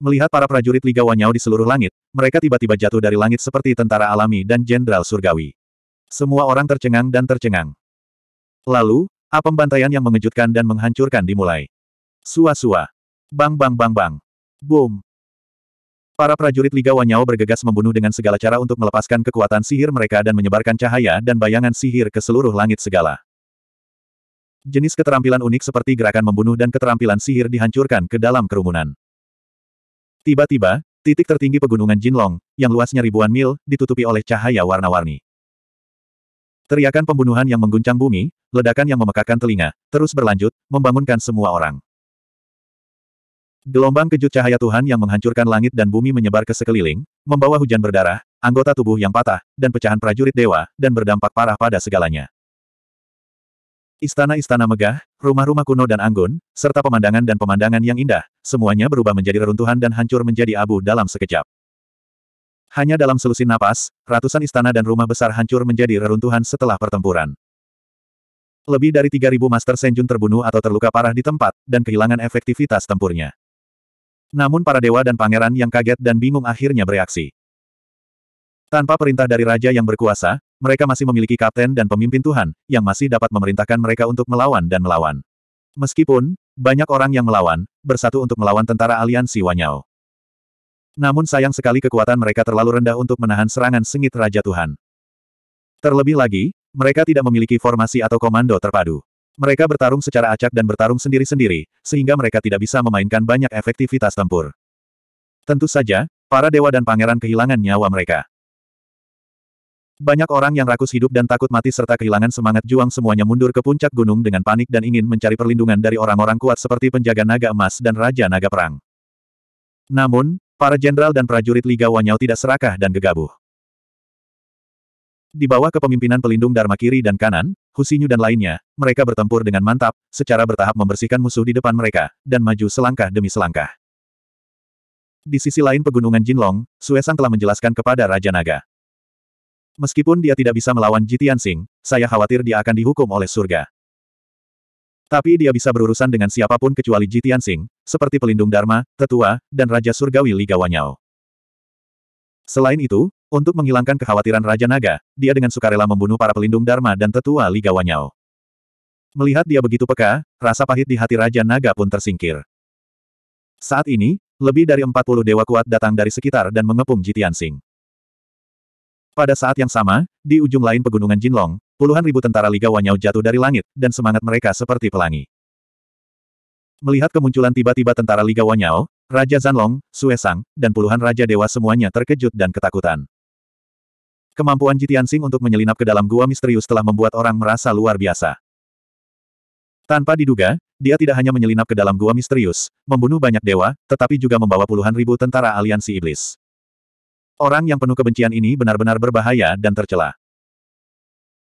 Melihat para prajurit Liga Wanyao di seluruh langit, mereka tiba-tiba jatuh dari langit seperti tentara alami dan jenderal surgawi. Semua orang tercengang dan tercengang. Lalu, apa pembantaian yang mengejutkan dan menghancurkan dimulai. Sua-sua. Bang bang bang bang. Boom. Para prajurit Liga Wanyao bergegas membunuh dengan segala cara untuk melepaskan kekuatan sihir mereka dan menyebarkan cahaya dan bayangan sihir ke seluruh langit segala. Jenis keterampilan unik seperti gerakan membunuh dan keterampilan sihir dihancurkan ke dalam kerumunan. Tiba-tiba, titik tertinggi pegunungan Jinlong, yang luasnya ribuan mil, ditutupi oleh cahaya warna-warni. Teriakan pembunuhan yang mengguncang bumi, ledakan yang memekakan telinga, terus berlanjut, membangunkan semua orang. Gelombang kejut cahaya Tuhan yang menghancurkan langit dan bumi menyebar ke sekeliling, membawa hujan berdarah, anggota tubuh yang patah, dan pecahan prajurit dewa, dan berdampak parah pada segalanya. Istana-istana megah, rumah-rumah kuno dan anggun, serta pemandangan dan pemandangan yang indah, semuanya berubah menjadi reruntuhan dan hancur menjadi abu dalam sekejap. Hanya dalam selusin napas, ratusan istana dan rumah besar hancur menjadi reruntuhan setelah pertempuran. Lebih dari 3.000 Master Senjun terbunuh atau terluka parah di tempat, dan kehilangan efektivitas tempurnya. Namun para dewa dan pangeran yang kaget dan bingung akhirnya bereaksi. Tanpa perintah dari raja yang berkuasa, mereka masih memiliki kapten dan pemimpin Tuhan, yang masih dapat memerintahkan mereka untuk melawan dan melawan. Meskipun, banyak orang yang melawan, bersatu untuk melawan tentara aliansi Wanyao. Namun sayang sekali kekuatan mereka terlalu rendah untuk menahan serangan sengit Raja Tuhan. Terlebih lagi, mereka tidak memiliki formasi atau komando terpadu. Mereka bertarung secara acak dan bertarung sendiri-sendiri, sehingga mereka tidak bisa memainkan banyak efektivitas tempur. Tentu saja, para dewa dan pangeran kehilangan nyawa mereka. Banyak orang yang rakus hidup dan takut mati serta kehilangan semangat juang semuanya mundur ke puncak gunung dengan panik dan ingin mencari perlindungan dari orang-orang kuat seperti penjaga naga emas dan Raja Naga Perang. Namun, para jenderal dan prajurit Liga Wanyao tidak serakah dan gegabah. Di bawah kepemimpinan pelindung Dharma kiri dan kanan, Husinyu dan lainnya, mereka bertempur dengan mantap, secara bertahap membersihkan musuh di depan mereka, dan maju selangkah demi selangkah. Di sisi lain pegunungan Jinlong, Suesang telah menjelaskan kepada Raja Naga. Meskipun dia tidak bisa melawan Jitian Sing, saya khawatir dia akan dihukum oleh surga. Tapi dia bisa berurusan dengan siapa pun kecuali Jitian Sing, seperti pelindung Dharma, tetua, dan Raja Surgawi Liga Wanyao. Selain itu, untuk menghilangkan kekhawatiran Raja Naga, dia dengan sukarela membunuh para pelindung Dharma dan tetua Liga Wanyao. Melihat dia begitu peka, rasa pahit di hati Raja Naga pun tersingkir. Saat ini, lebih dari 40 dewa kuat datang dari sekitar dan mengepung Jitian Sing. Pada saat yang sama, di ujung lain pegunungan Jinlong, puluhan ribu tentara Liga Wanyao jatuh dari langit, dan semangat mereka seperti pelangi. Melihat kemunculan tiba-tiba tentara Liga Wanyao, Raja Zanlong, Suesang, dan puluhan Raja Dewa semuanya terkejut dan ketakutan. Kemampuan Jitiansing untuk menyelinap ke dalam gua misterius telah membuat orang merasa luar biasa. Tanpa diduga, dia tidak hanya menyelinap ke dalam gua misterius, membunuh banyak dewa, tetapi juga membawa puluhan ribu tentara aliansi iblis. Orang yang penuh kebencian ini benar-benar berbahaya dan tercela.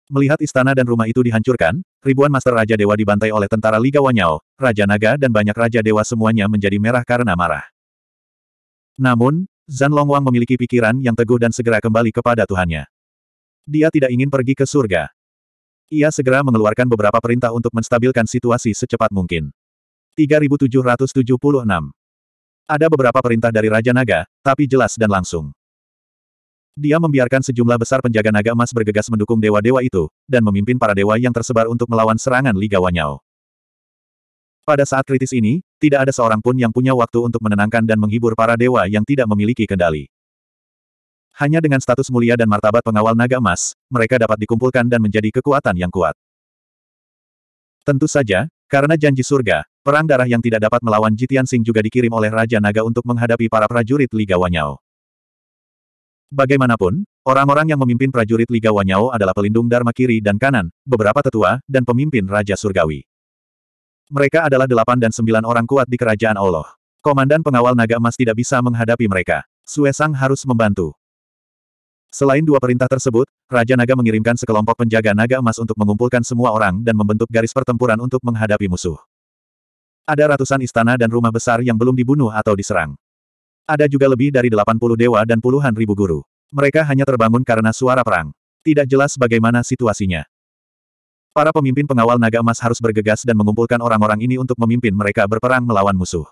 Melihat istana dan rumah itu dihancurkan, ribuan Master Raja Dewa dibantai oleh tentara Liga Wanyao, Raja Naga dan banyak Raja Dewa semuanya menjadi merah karena marah. Namun, Zan Longwang memiliki pikiran yang teguh dan segera kembali kepada Tuhannya. Dia tidak ingin pergi ke surga. Ia segera mengeluarkan beberapa perintah untuk menstabilkan situasi secepat mungkin. 3776 Ada beberapa perintah dari Raja Naga, tapi jelas dan langsung. Dia membiarkan sejumlah besar penjaga naga emas bergegas mendukung dewa-dewa itu, dan memimpin para dewa yang tersebar untuk melawan serangan Liga Wanyao. Pada saat kritis ini, tidak ada seorang pun yang punya waktu untuk menenangkan dan menghibur para dewa yang tidak memiliki kendali. Hanya dengan status mulia dan martabat pengawal naga emas, mereka dapat dikumpulkan dan menjadi kekuatan yang kuat. Tentu saja, karena janji surga, perang darah yang tidak dapat melawan Jitian Sing juga dikirim oleh Raja Naga untuk menghadapi para prajurit Liga Wanyao. Bagaimanapun, orang-orang yang memimpin prajurit Liga Wanyao adalah pelindung Dharma kiri dan kanan, beberapa tetua, dan pemimpin Raja Surgawi. Mereka adalah delapan dan sembilan orang kuat di kerajaan Allah. Komandan pengawal naga emas tidak bisa menghadapi mereka. Suesang harus membantu. Selain dua perintah tersebut, Raja Naga mengirimkan sekelompok penjaga naga emas untuk mengumpulkan semua orang dan membentuk garis pertempuran untuk menghadapi musuh. Ada ratusan istana dan rumah besar yang belum dibunuh atau diserang. Ada juga lebih dari 80 dewa dan puluhan ribu guru. Mereka hanya terbangun karena suara perang. Tidak jelas bagaimana situasinya. Para pemimpin pengawal naga emas harus bergegas dan mengumpulkan orang-orang ini untuk memimpin mereka berperang melawan musuh.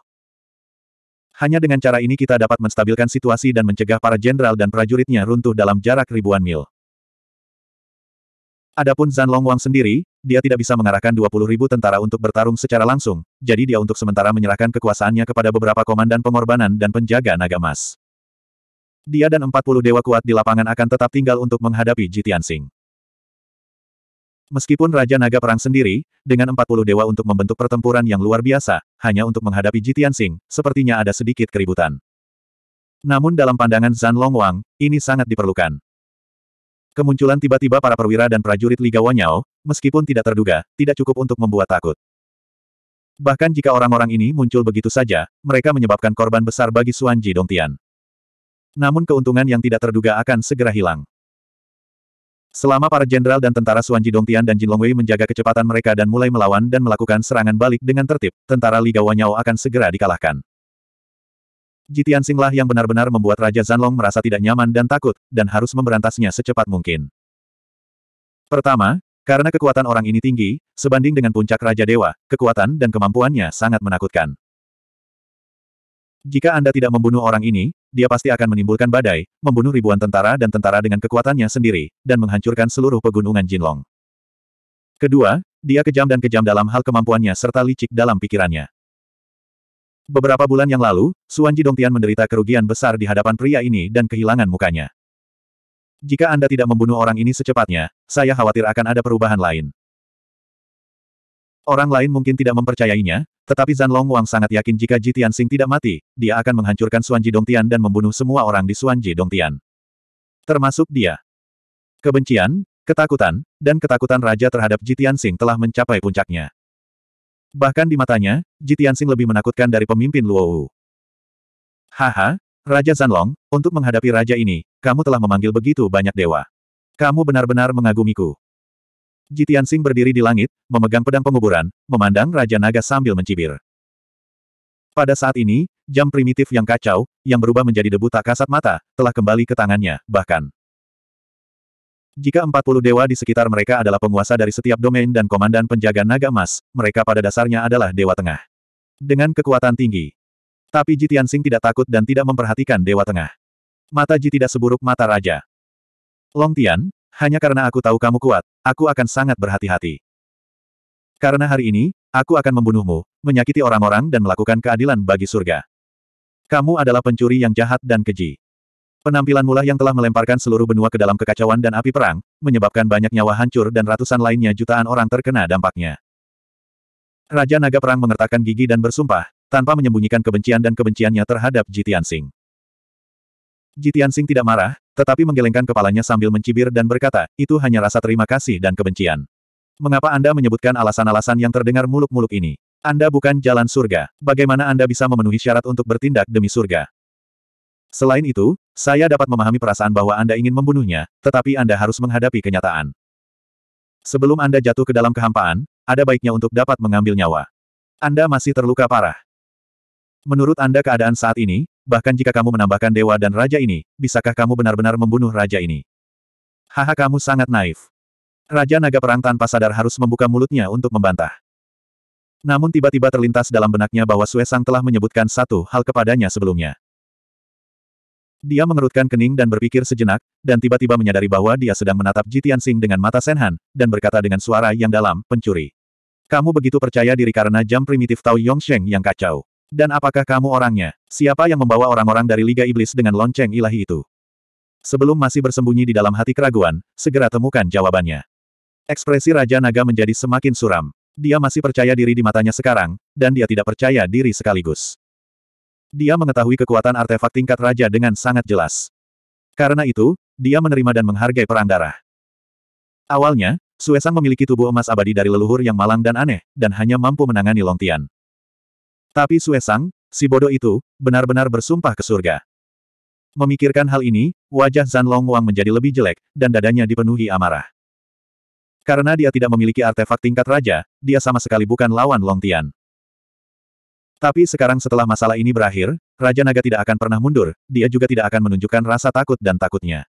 Hanya dengan cara ini kita dapat menstabilkan situasi dan mencegah para jenderal dan prajuritnya runtuh dalam jarak ribuan mil. Adapun Zan Longwang sendiri, dia tidak bisa mengarahkan 20 ribu tentara untuk bertarung secara langsung, jadi dia untuk sementara menyerahkan kekuasaannya kepada beberapa komandan pengorbanan dan penjaga naga emas. Dia dan 40 dewa kuat di lapangan akan tetap tinggal untuk menghadapi Jitiansing. Meskipun Raja Naga Perang sendiri, dengan 40 dewa untuk membentuk pertempuran yang luar biasa, hanya untuk menghadapi Jitiansing, sepertinya ada sedikit keributan. Namun dalam pandangan Zan Longwang, ini sangat diperlukan. Kemunculan tiba-tiba para perwira dan prajurit Liga Wanyao, meskipun tidak terduga, tidak cukup untuk membuat takut. Bahkan jika orang-orang ini muncul begitu saja, mereka menyebabkan korban besar bagi Suanji Dongtian. Namun keuntungan yang tidak terduga akan segera hilang. Selama para jenderal dan tentara Suanji Dongtian dan Jin Longwei menjaga kecepatan mereka dan mulai melawan dan melakukan serangan balik dengan tertib, tentara Liga Wanyao akan segera dikalahkan. Jitian Singlah yang benar-benar membuat Raja Zanlong merasa tidak nyaman dan takut, dan harus memberantasnya secepat mungkin. Pertama, karena kekuatan orang ini tinggi, sebanding dengan puncak Raja Dewa, kekuatan dan kemampuannya sangat menakutkan. Jika Anda tidak membunuh orang ini, dia pasti akan menimbulkan badai, membunuh ribuan tentara dan tentara dengan kekuatannya sendiri, dan menghancurkan seluruh pegunungan Jinlong. Kedua, dia kejam dan kejam dalam hal kemampuannya serta licik dalam pikirannya. Beberapa bulan yang lalu, Suanji Dongtian menderita kerugian besar di hadapan pria ini dan kehilangan mukanya. Jika Anda tidak membunuh orang ini secepatnya, saya khawatir akan ada perubahan lain. Orang lain mungkin tidak mempercayainya, tetapi Zan Long Wang sangat yakin jika Jitian Sing tidak mati, dia akan menghancurkan Suanji Dongtian dan membunuh semua orang di Suanji Dongtian. Termasuk dia. Kebencian, ketakutan, dan ketakutan Raja terhadap Jitian Sing telah mencapai puncaknya. Bahkan di matanya, Jitiansing lebih menakutkan dari pemimpin Luowu. Haha, Raja Zanlong, untuk menghadapi raja ini, kamu telah memanggil begitu banyak dewa. Kamu benar-benar mengagumiku. Jitiansing berdiri di langit, memegang pedang penguburan, memandang Raja Naga sambil mencibir. Pada saat ini, jam primitif yang kacau, yang berubah menjadi debu tak kasat mata, telah kembali ke tangannya, bahkan. Jika 40 dewa di sekitar mereka adalah penguasa dari setiap domain dan komandan penjaga naga emas, mereka pada dasarnya adalah dewa tengah. Dengan kekuatan tinggi. Tapi Ji Tianxing tidak takut dan tidak memperhatikan dewa tengah. Mata Ji tidak seburuk mata raja. Long Tian, hanya karena aku tahu kamu kuat, aku akan sangat berhati-hati. Karena hari ini, aku akan membunuhmu, menyakiti orang-orang dan melakukan keadilan bagi surga. Kamu adalah pencuri yang jahat dan keji. Penampilan mulah yang telah melemparkan seluruh benua ke dalam kekacauan dan api perang, menyebabkan banyak nyawa hancur dan ratusan lainnya jutaan orang terkena dampaknya. Raja Naga Perang mengertakkan gigi dan bersumpah, tanpa menyembunyikan kebencian dan kebenciannya terhadap Jitiansing. Jitiansing tidak marah, tetapi menggelengkan kepalanya sambil mencibir dan berkata, itu hanya rasa terima kasih dan kebencian. Mengapa Anda menyebutkan alasan-alasan yang terdengar muluk-muluk ini? Anda bukan jalan surga. Bagaimana Anda bisa memenuhi syarat untuk bertindak demi surga? Selain itu, saya dapat memahami perasaan bahwa Anda ingin membunuhnya, tetapi Anda harus menghadapi kenyataan. Sebelum Anda jatuh ke dalam kehampaan, ada baiknya untuk dapat mengambil nyawa. Anda masih terluka parah. Menurut Anda keadaan saat ini, bahkan jika kamu menambahkan dewa dan raja ini, bisakah kamu benar-benar membunuh raja ini? Haha kamu sangat naif. Raja naga perang tanpa sadar harus membuka mulutnya untuk membantah. Namun tiba-tiba terlintas dalam benaknya bahwa Suesang telah menyebutkan satu hal kepadanya sebelumnya. Dia mengerutkan kening dan berpikir sejenak, dan tiba-tiba menyadari bahwa dia sedang menatap Jitian Sing dengan mata Senhan, dan berkata dengan suara yang dalam, pencuri. Kamu begitu percaya diri karena jam primitif Tao Yongsheng yang kacau. Dan apakah kamu orangnya? Siapa yang membawa orang-orang dari Liga Iblis dengan lonceng ilahi itu? Sebelum masih bersembunyi di dalam hati keraguan, segera temukan jawabannya. Ekspresi Raja Naga menjadi semakin suram. Dia masih percaya diri di matanya sekarang, dan dia tidak percaya diri sekaligus. Dia mengetahui kekuatan artefak tingkat raja dengan sangat jelas. Karena itu, dia menerima dan menghargai perang darah. Awalnya, Suesang memiliki tubuh emas abadi dari leluhur yang malang dan aneh, dan hanya mampu menangani Longtian. Tapi Suesang, si bodoh itu, benar-benar bersumpah ke surga. Memikirkan hal ini, wajah Zan Long Wang menjadi lebih jelek, dan dadanya dipenuhi amarah. Karena dia tidak memiliki artefak tingkat raja, dia sama sekali bukan lawan Longtian. Tapi sekarang setelah masalah ini berakhir, Raja Naga tidak akan pernah mundur, dia juga tidak akan menunjukkan rasa takut dan takutnya.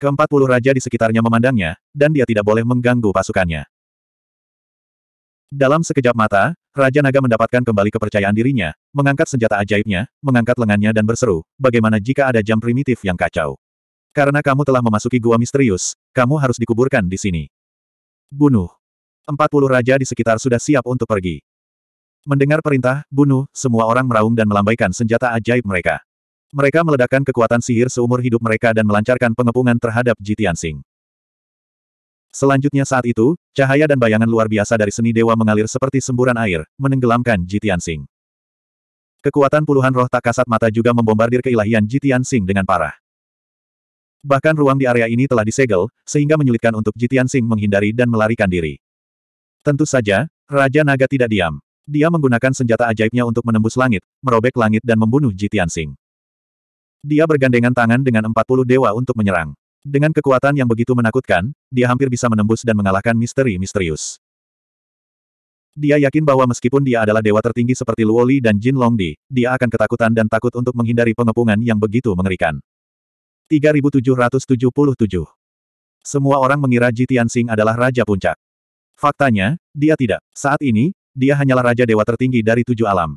Keempat puluh raja di sekitarnya memandangnya, dan dia tidak boleh mengganggu pasukannya. Dalam sekejap mata, Raja Naga mendapatkan kembali kepercayaan dirinya, mengangkat senjata ajaibnya, mengangkat lengannya dan berseru, bagaimana jika ada jam primitif yang kacau? Karena kamu telah memasuki gua misterius, kamu harus dikuburkan di sini. Bunuh. Empat puluh raja di sekitar sudah siap untuk pergi. Mendengar perintah, bunuh, semua orang meraung dan melambaikan senjata ajaib mereka. Mereka meledakkan kekuatan sihir seumur hidup mereka dan melancarkan pengepungan terhadap Jitian Sing. Selanjutnya saat itu, cahaya dan bayangan luar biasa dari seni dewa mengalir seperti semburan air, menenggelamkan Jitian Sing. Kekuatan puluhan roh tak kasat mata juga membombardir keilahian Jitian Sing dengan parah. Bahkan ruang di area ini telah disegel, sehingga menyulitkan untuk Jitian Sing menghindari dan melarikan diri. Tentu saja, Raja Naga tidak diam. Dia menggunakan senjata ajaibnya untuk menembus langit, merobek langit dan membunuh Jitian Sing. Dia bergandengan tangan dengan 40 dewa untuk menyerang. Dengan kekuatan yang begitu menakutkan, dia hampir bisa menembus dan mengalahkan misteri misterius. Dia yakin bahwa meskipun dia adalah dewa tertinggi seperti Luoli dan Jin Longdi, dia akan ketakutan dan takut untuk menghindari pengepungan yang begitu mengerikan. 3777 Semua orang mengira Jitian Sing adalah Raja Puncak. Faktanya, dia tidak. Saat ini, dia hanyalah Raja Dewa tertinggi dari tujuh alam.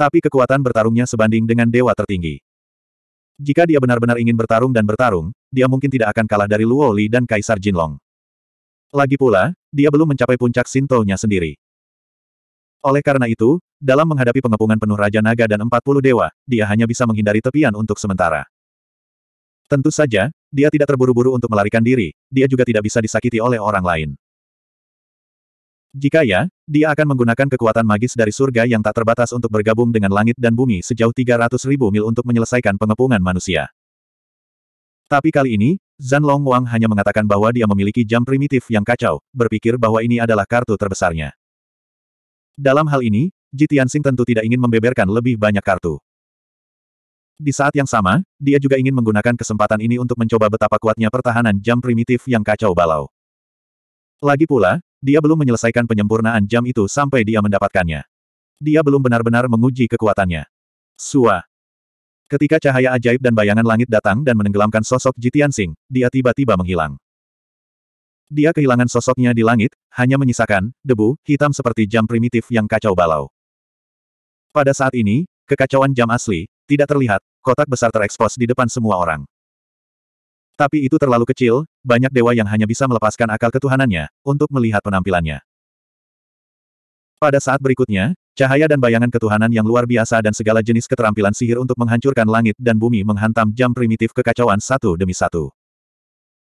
Tapi kekuatan bertarungnya sebanding dengan Dewa tertinggi. Jika dia benar-benar ingin bertarung dan bertarung, dia mungkin tidak akan kalah dari Luo Li dan Kaisar Jinlong. Lagi pula, dia belum mencapai puncak Sinto-nya sendiri. Oleh karena itu, dalam menghadapi pengepungan penuh Raja Naga dan 40 dewa, dia hanya bisa menghindari tepian untuk sementara. Tentu saja, dia tidak terburu-buru untuk melarikan diri, dia juga tidak bisa disakiti oleh orang lain. Jika ya, dia akan menggunakan kekuatan magis dari surga yang tak terbatas untuk bergabung dengan langit dan bumi sejauh 300 ribu mil untuk menyelesaikan pengepungan manusia. Tapi kali ini, Zan Long Wang hanya mengatakan bahwa dia memiliki jam primitif yang kacau, berpikir bahwa ini adalah kartu terbesarnya. Dalam hal ini, Jitian Sing tentu tidak ingin membeberkan lebih banyak kartu. Di saat yang sama, dia juga ingin menggunakan kesempatan ini untuk mencoba betapa kuatnya pertahanan jam primitif yang kacau balau. Lagi pula, dia belum menyelesaikan penyempurnaan jam itu sampai dia mendapatkannya. Dia belum benar-benar menguji kekuatannya. Sua. Ketika cahaya ajaib dan bayangan langit datang dan menenggelamkan sosok Jitian Sing, dia tiba-tiba menghilang. Dia kehilangan sosoknya di langit, hanya menyisakan debu hitam seperti jam primitif yang kacau balau. Pada saat ini, kekacauan jam asli tidak terlihat, kotak besar terekspos di depan semua orang. Tapi itu terlalu kecil, banyak dewa yang hanya bisa melepaskan akal ketuhanannya, untuk melihat penampilannya. Pada saat berikutnya, cahaya dan bayangan ketuhanan yang luar biasa dan segala jenis keterampilan sihir untuk menghancurkan langit dan bumi menghantam jam primitif kekacauan satu demi satu.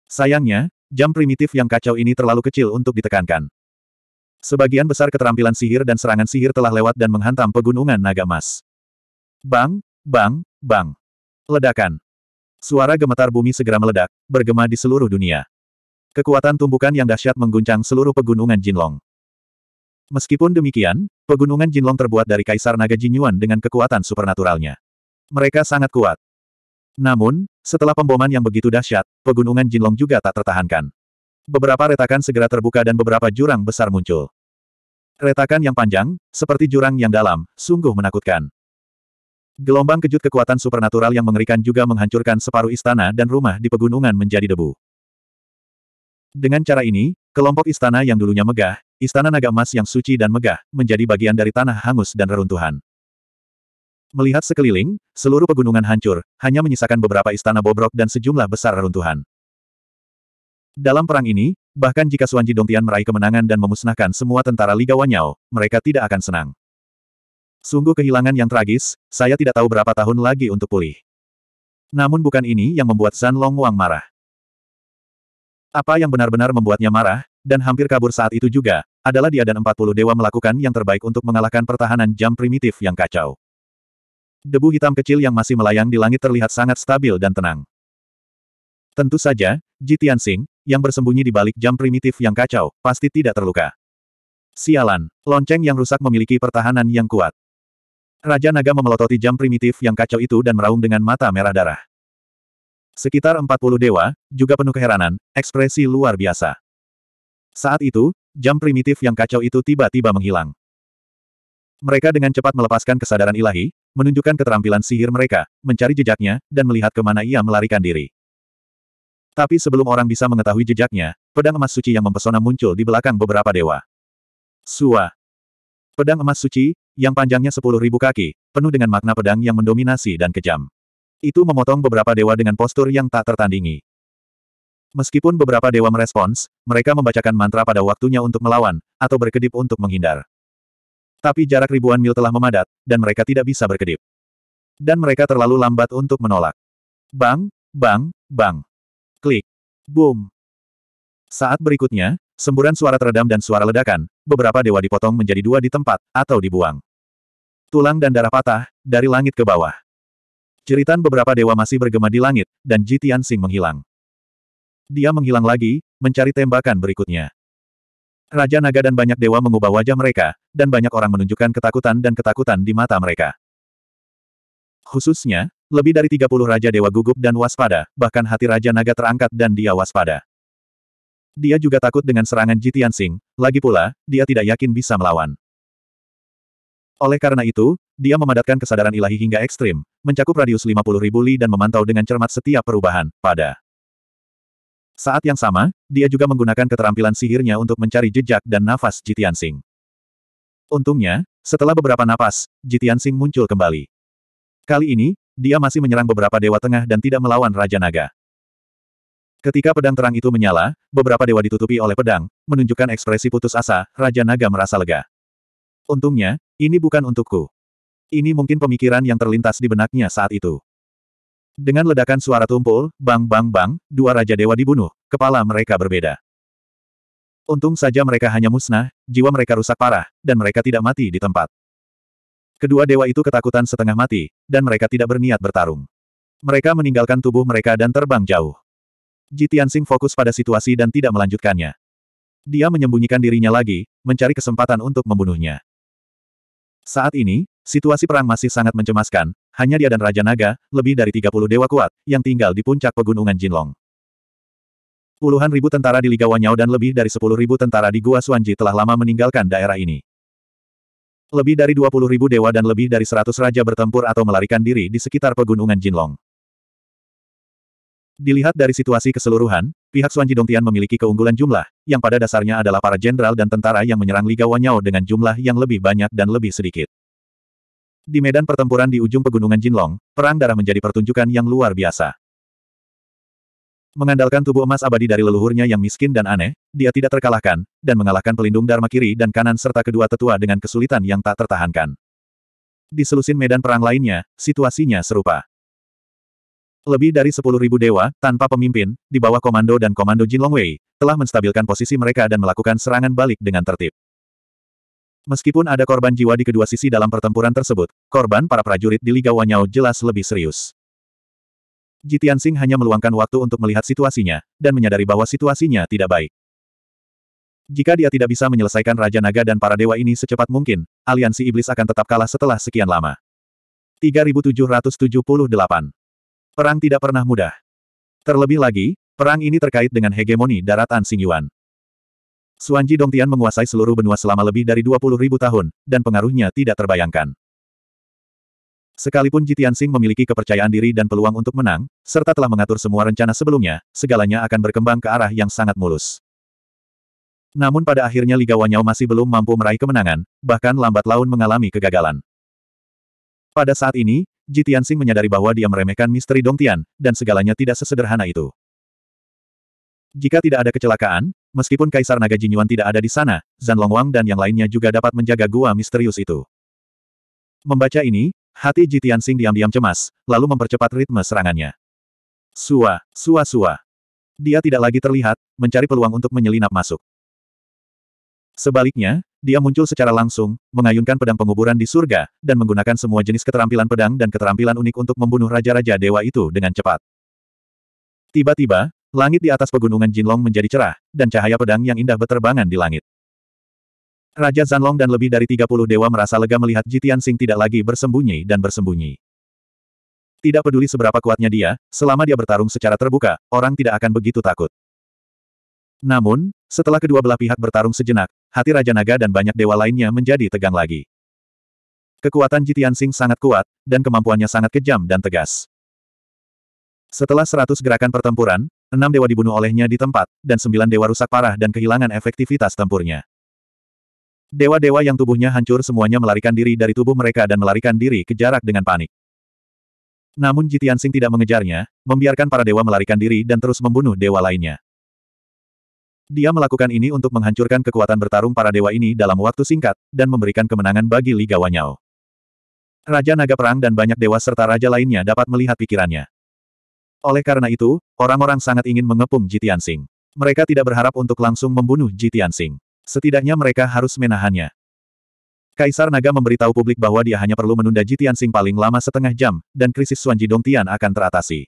Sayangnya, jam primitif yang kacau ini terlalu kecil untuk ditekankan. Sebagian besar keterampilan sihir dan serangan sihir telah lewat dan menghantam pegunungan naga emas. Bang, bang, bang. Ledakan. Suara gemetar bumi segera meledak, bergema di seluruh dunia. Kekuatan tumbukan yang dahsyat mengguncang seluruh pegunungan Jinlong. Meskipun demikian, pegunungan Jinlong terbuat dari Kaisar Naga Jinyuan dengan kekuatan supernaturalnya. Mereka sangat kuat. Namun, setelah pemboman yang begitu dahsyat, pegunungan Jinlong juga tak tertahankan. Beberapa retakan segera terbuka dan beberapa jurang besar muncul. Retakan yang panjang, seperti jurang yang dalam, sungguh menakutkan. Gelombang kejut kekuatan supernatural yang mengerikan juga menghancurkan separuh istana dan rumah di pegunungan menjadi debu. Dengan cara ini, kelompok istana yang dulunya megah, istana naga emas yang suci dan megah, menjadi bagian dari tanah hangus dan reruntuhan. Melihat sekeliling, seluruh pegunungan hancur, hanya menyisakan beberapa istana bobrok dan sejumlah besar reruntuhan. Dalam perang ini, bahkan jika Suanji Dongtian meraih kemenangan dan memusnahkan semua tentara Liga Wanyao, mereka tidak akan senang. Sungguh kehilangan yang tragis, saya tidak tahu berapa tahun lagi untuk pulih. Namun bukan ini yang membuat San Long Wang marah. Apa yang benar-benar membuatnya marah, dan hampir kabur saat itu juga, adalah dia dan 40 dewa melakukan yang terbaik untuk mengalahkan pertahanan jam primitif yang kacau. Debu hitam kecil yang masih melayang di langit terlihat sangat stabil dan tenang. Tentu saja, Ji Tianxing, yang bersembunyi di balik jam primitif yang kacau, pasti tidak terluka. Sialan, lonceng yang rusak memiliki pertahanan yang kuat. Raja Naga memelototi jam primitif yang kacau itu dan meraung dengan mata merah darah. Sekitar 40 dewa, juga penuh keheranan, ekspresi luar biasa. Saat itu, jam primitif yang kacau itu tiba-tiba menghilang. Mereka dengan cepat melepaskan kesadaran ilahi, menunjukkan keterampilan sihir mereka, mencari jejaknya, dan melihat ke mana ia melarikan diri. Tapi sebelum orang bisa mengetahui jejaknya, pedang emas suci yang mempesona muncul di belakang beberapa dewa. Sua. Pedang emas suci, yang panjangnya sepuluh ribu kaki, penuh dengan makna pedang yang mendominasi dan kejam. Itu memotong beberapa dewa dengan postur yang tak tertandingi. Meskipun beberapa dewa merespons, mereka membacakan mantra pada waktunya untuk melawan, atau berkedip untuk menghindar. Tapi jarak ribuan mil telah memadat, dan mereka tidak bisa berkedip. Dan mereka terlalu lambat untuk menolak. Bang, bang, bang. Klik. Boom. Saat berikutnya, semburan suara teredam dan suara ledakan, beberapa dewa dipotong menjadi dua di tempat, atau dibuang. Tulang dan darah patah, dari langit ke bawah. Jeritan beberapa dewa masih bergema di langit, dan Ji Tianxing menghilang. Dia menghilang lagi, mencari tembakan berikutnya. Raja Naga dan banyak dewa mengubah wajah mereka, dan banyak orang menunjukkan ketakutan dan ketakutan di mata mereka. Khususnya, lebih dari 30 Raja Dewa gugup dan waspada, bahkan hati Raja Naga terangkat dan dia waspada. Dia juga takut dengan serangan Jitian Sing, lagi pula, dia tidak yakin bisa melawan. Oleh karena itu, dia memadatkan kesadaran ilahi hingga ekstrim, mencakup radius 50 ribu li dan memantau dengan cermat setiap perubahan, pada saat yang sama, dia juga menggunakan keterampilan sihirnya untuk mencari jejak dan nafas Jitian Sing. Untungnya, setelah beberapa napas, Jitian Sing muncul kembali. Kali ini, dia masih menyerang beberapa dewa tengah dan tidak melawan Raja Naga. Ketika pedang terang itu menyala, beberapa dewa ditutupi oleh pedang, menunjukkan ekspresi putus asa, Raja Naga merasa lega. Untungnya, ini bukan untukku. Ini mungkin pemikiran yang terlintas di benaknya saat itu. Dengan ledakan suara tumpul, bang bang bang, dua Raja Dewa dibunuh, kepala mereka berbeda. Untung saja mereka hanya musnah, jiwa mereka rusak parah, dan mereka tidak mati di tempat. Kedua dewa itu ketakutan setengah mati, dan mereka tidak berniat bertarung. Mereka meninggalkan tubuh mereka dan terbang jauh. Ji Tianxing fokus pada situasi dan tidak melanjutkannya. Dia menyembunyikan dirinya lagi, mencari kesempatan untuk membunuhnya. Saat ini, situasi perang masih sangat mencemaskan, hanya dia dan Raja Naga, lebih dari 30 dewa kuat, yang tinggal di puncak pegunungan Jinlong. Puluhan ribu tentara di Liga Wanyao dan lebih dari 10 ribu tentara di Gua Suanji telah lama meninggalkan daerah ini. Lebih dari 20 ribu dewa dan lebih dari 100 raja bertempur atau melarikan diri di sekitar pegunungan Jinlong. Dilihat dari situasi keseluruhan, pihak Xuan Jidongtian memiliki keunggulan jumlah, yang pada dasarnya adalah para jenderal dan tentara yang menyerang Liga Wanyao dengan jumlah yang lebih banyak dan lebih sedikit. Di medan pertempuran di ujung pegunungan Jinlong, perang darah menjadi pertunjukan yang luar biasa. Mengandalkan tubuh emas abadi dari leluhurnya yang miskin dan aneh, dia tidak terkalahkan, dan mengalahkan pelindung Dharma kiri dan kanan serta kedua tetua dengan kesulitan yang tak tertahankan. Di selusin medan perang lainnya, situasinya serupa. Lebih dari 10.000 dewa, tanpa pemimpin, di bawah komando dan komando Jin Longwei, telah menstabilkan posisi mereka dan melakukan serangan balik dengan tertib. Meskipun ada korban jiwa di kedua sisi dalam pertempuran tersebut, korban para prajurit di Liga Wanyao jelas lebih serius. Jitian Sing hanya meluangkan waktu untuk melihat situasinya, dan menyadari bahwa situasinya tidak baik. Jika dia tidak bisa menyelesaikan Raja Naga dan para dewa ini secepat mungkin, aliansi iblis akan tetap kalah setelah sekian lama. 3778. Perang tidak pernah mudah. Terlebih lagi, Perang ini terkait dengan hegemoni daratan Xingyuan. Suanji Dongtian menguasai seluruh benua selama lebih dari 20 ribu tahun, dan pengaruhnya tidak terbayangkan. Sekalipun Jitiansing memiliki kepercayaan diri dan peluang untuk menang, serta telah mengatur semua rencana sebelumnya, segalanya akan berkembang ke arah yang sangat mulus. Namun pada akhirnya Liga Wanyao masih belum mampu meraih kemenangan, bahkan lambat laun mengalami kegagalan. Pada saat ini, Jitiansing menyadari bahwa dia meremehkan misteri Dongtian, dan segalanya tidak sesederhana itu. Jika tidak ada kecelakaan, meskipun Kaisar Naga Jinyuan tidak ada di sana, Zan Longwang dan yang lainnya juga dapat menjaga gua misterius itu. Membaca ini, Hati Jitiansing diam-diam cemas, lalu mempercepat ritme serangannya. Sua, sua sua. Dia tidak lagi terlihat, mencari peluang untuk menyelinap masuk. Sebaliknya, dia muncul secara langsung, mengayunkan pedang penguburan di surga, dan menggunakan semua jenis keterampilan pedang dan keterampilan unik untuk membunuh raja-raja dewa itu dengan cepat. Tiba-tiba, langit di atas pegunungan Jinlong menjadi cerah, dan cahaya pedang yang indah berterbangan di langit. Raja Zanlong dan lebih dari 30 dewa merasa lega melihat Jitian Sing tidak lagi bersembunyi dan bersembunyi. Tidak peduli seberapa kuatnya dia, selama dia bertarung secara terbuka, orang tidak akan begitu takut. Namun, setelah kedua belah pihak bertarung sejenak, hati Raja Naga dan banyak dewa lainnya menjadi tegang lagi. Kekuatan Jitian Sing sangat kuat, dan kemampuannya sangat kejam dan tegas. Setelah seratus gerakan pertempuran, enam dewa dibunuh olehnya di tempat, dan sembilan dewa rusak parah dan kehilangan efektivitas tempurnya. Dewa-dewa yang tubuhnya hancur semuanya melarikan diri dari tubuh mereka dan melarikan diri ke jarak dengan panik. Namun Jitiansing tidak mengejarnya, membiarkan para dewa melarikan diri dan terus membunuh dewa lainnya. Dia melakukan ini untuk menghancurkan kekuatan bertarung para dewa ini dalam waktu singkat, dan memberikan kemenangan bagi Liga Wanyao. Raja Naga Perang dan banyak dewa serta raja lainnya dapat melihat pikirannya. Oleh karena itu, orang-orang sangat ingin mengepung Jitiansing. Mereka tidak berharap untuk langsung membunuh Jitiansing. Setidaknya mereka harus menahannya. Kaisar Naga memberitahu publik bahwa dia hanya perlu menunda Jitian Sing paling lama setengah jam, dan krisis Suanji Dongtian akan teratasi.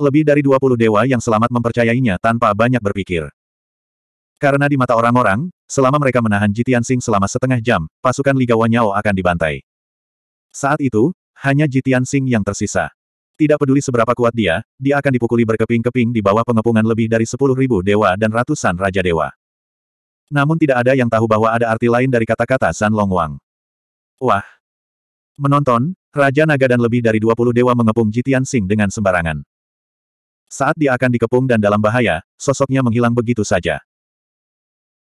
Lebih dari 20 dewa yang selamat mempercayainya tanpa banyak berpikir. Karena di mata orang-orang, selama mereka menahan Jitian Sing selama setengah jam, pasukan Liga Wanyao akan dibantai. Saat itu, hanya Jitian Sing yang tersisa. Tidak peduli seberapa kuat dia, dia akan dipukuli berkeping-keping di bawah pengepungan lebih dari 10.000 dewa dan ratusan raja dewa. Namun tidak ada yang tahu bahwa ada arti lain dari kata-kata San Long Wang. Wah! Menonton, Raja Naga dan lebih dari 20 dewa mengepung Jitian Sing dengan sembarangan. Saat dia akan dikepung dan dalam bahaya, sosoknya menghilang begitu saja.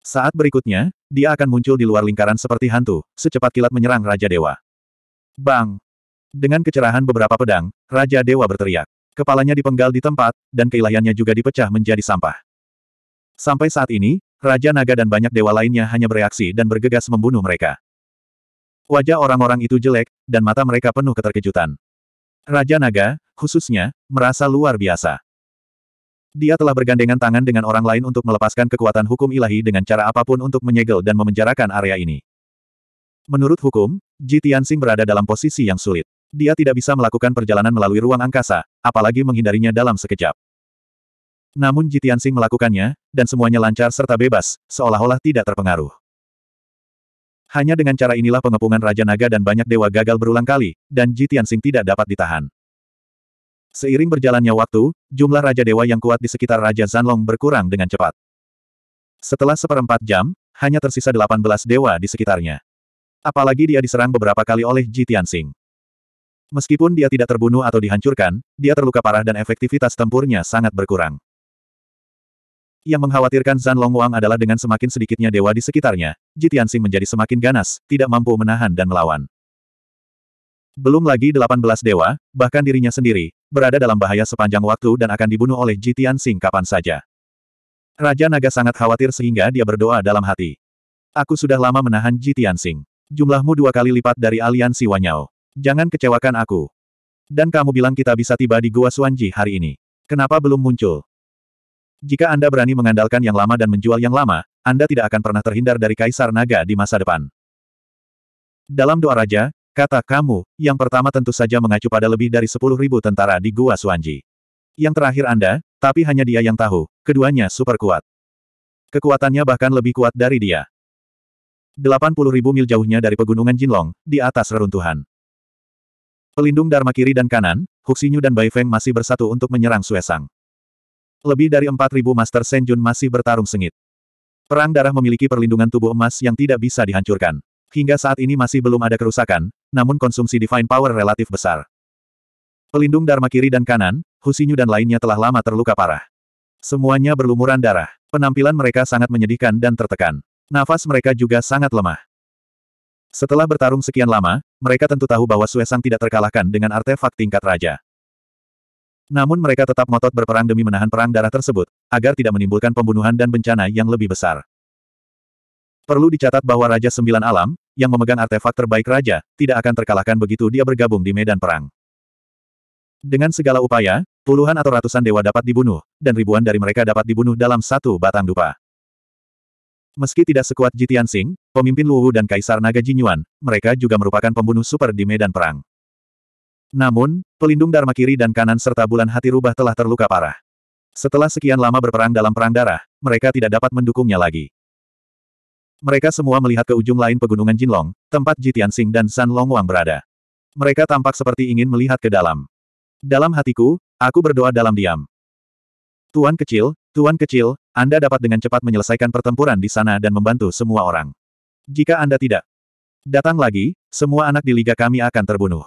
Saat berikutnya, dia akan muncul di luar lingkaran seperti hantu, secepat kilat menyerang Raja Dewa. Bang! Dengan kecerahan beberapa pedang, Raja Dewa berteriak. Kepalanya dipenggal di tempat, dan keilahiannya juga dipecah menjadi sampah. Sampai saat ini, Raja Naga dan banyak dewa lainnya hanya bereaksi dan bergegas membunuh mereka. Wajah orang-orang itu jelek, dan mata mereka penuh keterkejutan. Raja Naga, khususnya, merasa luar biasa. Dia telah bergandengan tangan dengan orang lain untuk melepaskan kekuatan hukum ilahi dengan cara apa pun untuk menyegel dan memenjarakan area ini. Menurut hukum, Ji Tianxing berada dalam posisi yang sulit. Dia tidak bisa melakukan perjalanan melalui ruang angkasa, apalagi menghindarinya dalam sekejap. Namun Jitiansing melakukannya, dan semuanya lancar serta bebas, seolah-olah tidak terpengaruh. Hanya dengan cara inilah pengepungan Raja Naga dan banyak dewa gagal berulang kali, dan Jitiansing tidak dapat ditahan. Seiring berjalannya waktu, jumlah Raja Dewa yang kuat di sekitar Raja Zanlong berkurang dengan cepat. Setelah seperempat jam, hanya tersisa 18 dewa di sekitarnya. Apalagi dia diserang beberapa kali oleh Jitiansing. Meskipun dia tidak terbunuh atau dihancurkan, dia terluka parah dan efektivitas tempurnya sangat berkurang. Yang mengkhawatirkan Zan Long Wang adalah dengan semakin sedikitnya dewa di sekitarnya, Jitiansing menjadi semakin ganas, tidak mampu menahan dan melawan. Belum lagi 18 dewa, bahkan dirinya sendiri, berada dalam bahaya sepanjang waktu dan akan dibunuh oleh Jitiansing kapan saja. Raja Naga sangat khawatir sehingga dia berdoa dalam hati. Aku sudah lama menahan Jitiansing. Jumlahmu dua kali lipat dari aliansi Wanyao. Jangan kecewakan aku. Dan kamu bilang kita bisa tiba di Gua Suanji hari ini. Kenapa belum muncul? Jika Anda berani mengandalkan yang lama dan menjual yang lama, Anda tidak akan pernah terhindar dari Kaisar Naga di masa depan. Dalam doa raja, kata kamu, yang pertama tentu saja mengacu pada lebih dari 10.000 tentara di Gua Suanji. Yang terakhir Anda, tapi hanya dia yang tahu, keduanya super kuat. Kekuatannya bahkan lebih kuat dari dia. 80.000 mil jauhnya dari pegunungan Jinlong, di atas reruntuhan. Pelindung Dharma kiri dan kanan, Huxinyu dan Bai Feng masih bersatu untuk menyerang Suesang. Lebih dari 4.000 Master Senjun masih bertarung sengit. Perang darah memiliki perlindungan tubuh emas yang tidak bisa dihancurkan. Hingga saat ini masih belum ada kerusakan, namun konsumsi Divine Power relatif besar. Pelindung Dharma kiri dan kanan, Husinyu dan lainnya telah lama terluka parah. Semuanya berlumuran darah. Penampilan mereka sangat menyedihkan dan tertekan. Nafas mereka juga sangat lemah. Setelah bertarung sekian lama, mereka tentu tahu bahwa Suesang tidak terkalahkan dengan artefak tingkat raja. Namun mereka tetap ngotot berperang demi menahan perang darah tersebut, agar tidak menimbulkan pembunuhan dan bencana yang lebih besar. Perlu dicatat bahwa Raja Sembilan Alam, yang memegang artefak terbaik Raja, tidak akan terkalahkan begitu dia bergabung di medan perang. Dengan segala upaya, puluhan atau ratusan dewa dapat dibunuh, dan ribuan dari mereka dapat dibunuh dalam satu batang dupa. Meski tidak sekuat Jitian Sing, pemimpin Luwu dan Kaisar Naga Jinyuan, mereka juga merupakan pembunuh super di medan perang. Namun, pelindung Dharma kiri dan kanan serta bulan hati rubah telah terluka parah. Setelah sekian lama berperang dalam perang darah, mereka tidak dapat mendukungnya lagi. Mereka semua melihat ke ujung lain pegunungan Jinlong, tempat Jitian Sing dan San Longwang berada. Mereka tampak seperti ingin melihat ke dalam. Dalam hatiku, aku berdoa dalam diam. Tuan kecil, Tuan kecil, Anda dapat dengan cepat menyelesaikan pertempuran di sana dan membantu semua orang. Jika Anda tidak datang lagi, semua anak di liga kami akan terbunuh.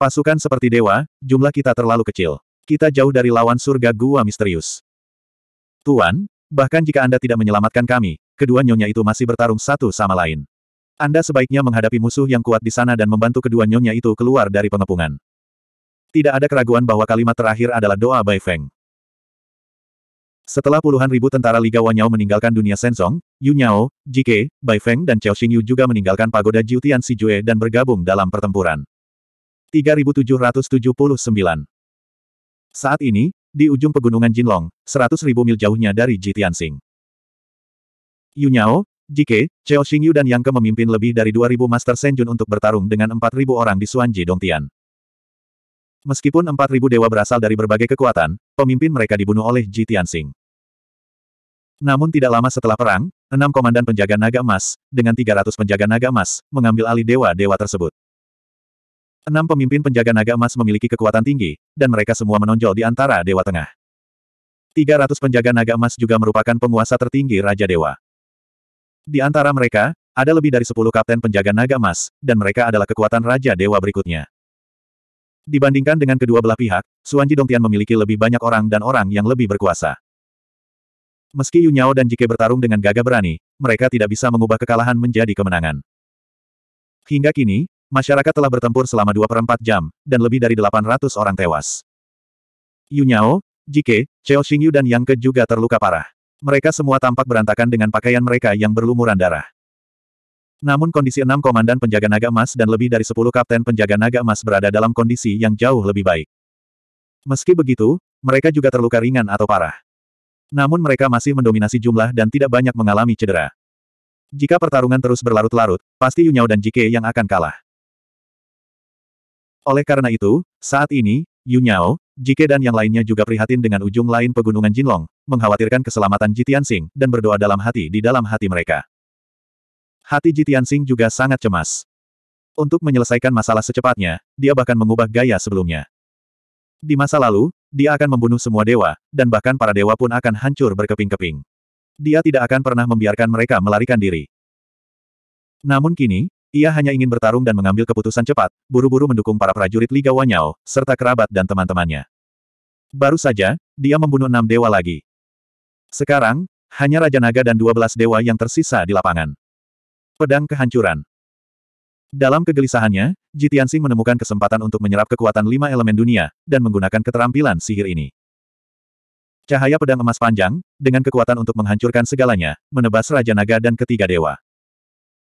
Pasukan seperti dewa, jumlah kita terlalu kecil. Kita jauh dari lawan surga gua misterius. Tuan, bahkan jika Anda tidak menyelamatkan kami, kedua nyonya itu masih bertarung satu sama lain. Anda sebaiknya menghadapi musuh yang kuat di sana dan membantu kedua nyonya itu keluar dari pengepungan. Tidak ada keraguan bahwa kalimat terakhir adalah doa Bai Feng. Setelah puluhan ribu tentara Liga Wanyao meninggalkan dunia Sensong, Yu Nyao, Jike, Bai Feng dan Chao Xingyu juga meninggalkan pagoda Jiutian Sijue dan bergabung dalam pertempuran. 3779. Saat ini, di ujung pegunungan Jinlong, 100 ribu mil jauhnya dari Jitiansing. Yu Nyao, Jike, Cheo Xingyu dan Yang Ke memimpin lebih dari 2000 Master Senjun untuk bertarung dengan 4000 orang di Suanji Dongtian. Meskipun 4000 dewa berasal dari berbagai kekuatan, pemimpin mereka dibunuh oleh Jitiansing. Namun tidak lama setelah perang, enam komandan penjaga naga emas, dengan 300 penjaga naga emas, mengambil alih dewa-dewa tersebut. Enam pemimpin penjaga naga emas memiliki kekuatan tinggi, dan mereka semua menonjol di antara Dewa Tengah. 300 penjaga naga emas juga merupakan penguasa tertinggi Raja Dewa. Di antara mereka, ada lebih dari 10 kapten penjaga naga emas, dan mereka adalah kekuatan Raja Dewa berikutnya. Dibandingkan dengan kedua belah pihak, Suanji Dongtian memiliki lebih banyak orang dan orang yang lebih berkuasa. Meski Yu Nyao dan Jike bertarung dengan gagah berani, mereka tidak bisa mengubah kekalahan menjadi kemenangan. Hingga kini, Masyarakat telah bertempur selama dua per 4 jam, dan lebih dari 800 orang tewas. Yu Nyao, Jike, Cheo Xingyu dan Yang Ke juga terluka parah. Mereka semua tampak berantakan dengan pakaian mereka yang berlumuran darah. Namun kondisi enam komandan penjaga naga emas dan lebih dari sepuluh kapten penjaga naga emas berada dalam kondisi yang jauh lebih baik. Meski begitu, mereka juga terluka ringan atau parah. Namun mereka masih mendominasi jumlah dan tidak banyak mengalami cedera. Jika pertarungan terus berlarut-larut, pasti Yu Nyao dan Jike yang akan kalah. Oleh karena itu, saat ini, Yu Nyao, Jike dan yang lainnya juga prihatin dengan ujung lain pegunungan Jinlong, mengkhawatirkan keselamatan Jitiansing, dan berdoa dalam hati di dalam hati mereka. Hati Jitiansing juga sangat cemas. Untuk menyelesaikan masalah secepatnya, dia bahkan mengubah gaya sebelumnya. Di masa lalu, dia akan membunuh semua dewa, dan bahkan para dewa pun akan hancur berkeping-keping. Dia tidak akan pernah membiarkan mereka melarikan diri. Namun kini, ia hanya ingin bertarung dan mengambil keputusan cepat, buru-buru mendukung para prajurit Liga Wanyao, serta kerabat dan teman-temannya. Baru saja, dia membunuh enam dewa lagi. Sekarang, hanya Raja Naga dan dua belas dewa yang tersisa di lapangan. Pedang Kehancuran Dalam kegelisahannya, Jitiansing menemukan kesempatan untuk menyerap kekuatan lima elemen dunia, dan menggunakan keterampilan sihir ini. Cahaya pedang emas panjang, dengan kekuatan untuk menghancurkan segalanya, menebas Raja Naga dan ketiga dewa.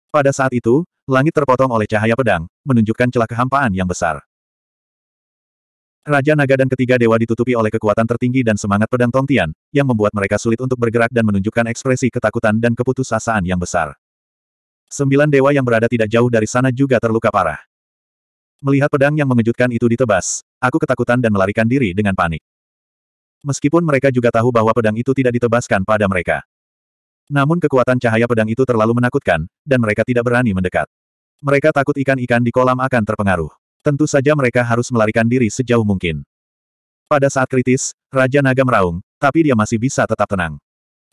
Pada saat itu, langit terpotong oleh cahaya pedang, menunjukkan celah kehampaan yang besar. Raja Naga dan ketiga dewa ditutupi oleh kekuatan tertinggi dan semangat pedang Tongtian, yang membuat mereka sulit untuk bergerak dan menunjukkan ekspresi ketakutan dan keputusasaan yang besar. Sembilan dewa yang berada tidak jauh dari sana juga terluka parah. Melihat pedang yang mengejutkan itu ditebas, aku ketakutan dan melarikan diri dengan panik. Meskipun mereka juga tahu bahwa pedang itu tidak ditebaskan pada mereka. Namun kekuatan cahaya pedang itu terlalu menakutkan, dan mereka tidak berani mendekat. Mereka takut ikan-ikan di kolam akan terpengaruh. Tentu saja mereka harus melarikan diri sejauh mungkin. Pada saat kritis, Raja Naga meraung, tapi dia masih bisa tetap tenang.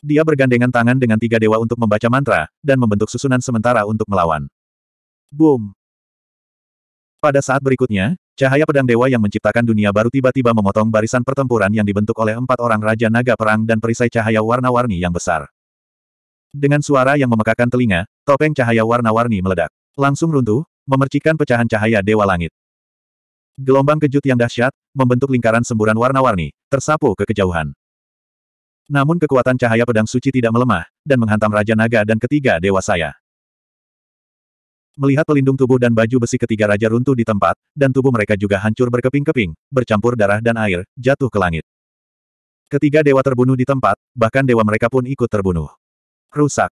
Dia bergandengan tangan dengan tiga dewa untuk membaca mantra, dan membentuk susunan sementara untuk melawan. Boom! Pada saat berikutnya, cahaya pedang dewa yang menciptakan dunia baru tiba-tiba memotong barisan pertempuran yang dibentuk oleh empat orang Raja Naga Perang dan perisai cahaya warna-warni yang besar. Dengan suara yang memekakan telinga, topeng cahaya warna-warni meledak. Langsung runtuh, memercikkan pecahan cahaya dewa langit. Gelombang kejut yang dahsyat, membentuk lingkaran semburan warna-warni, tersapu ke kejauhan. Namun kekuatan cahaya pedang suci tidak melemah, dan menghantam Raja Naga dan ketiga dewa saya. Melihat pelindung tubuh dan baju besi ketiga raja runtuh di tempat, dan tubuh mereka juga hancur berkeping-keping, bercampur darah dan air, jatuh ke langit. Ketiga dewa terbunuh di tempat, bahkan dewa mereka pun ikut terbunuh. Rusak.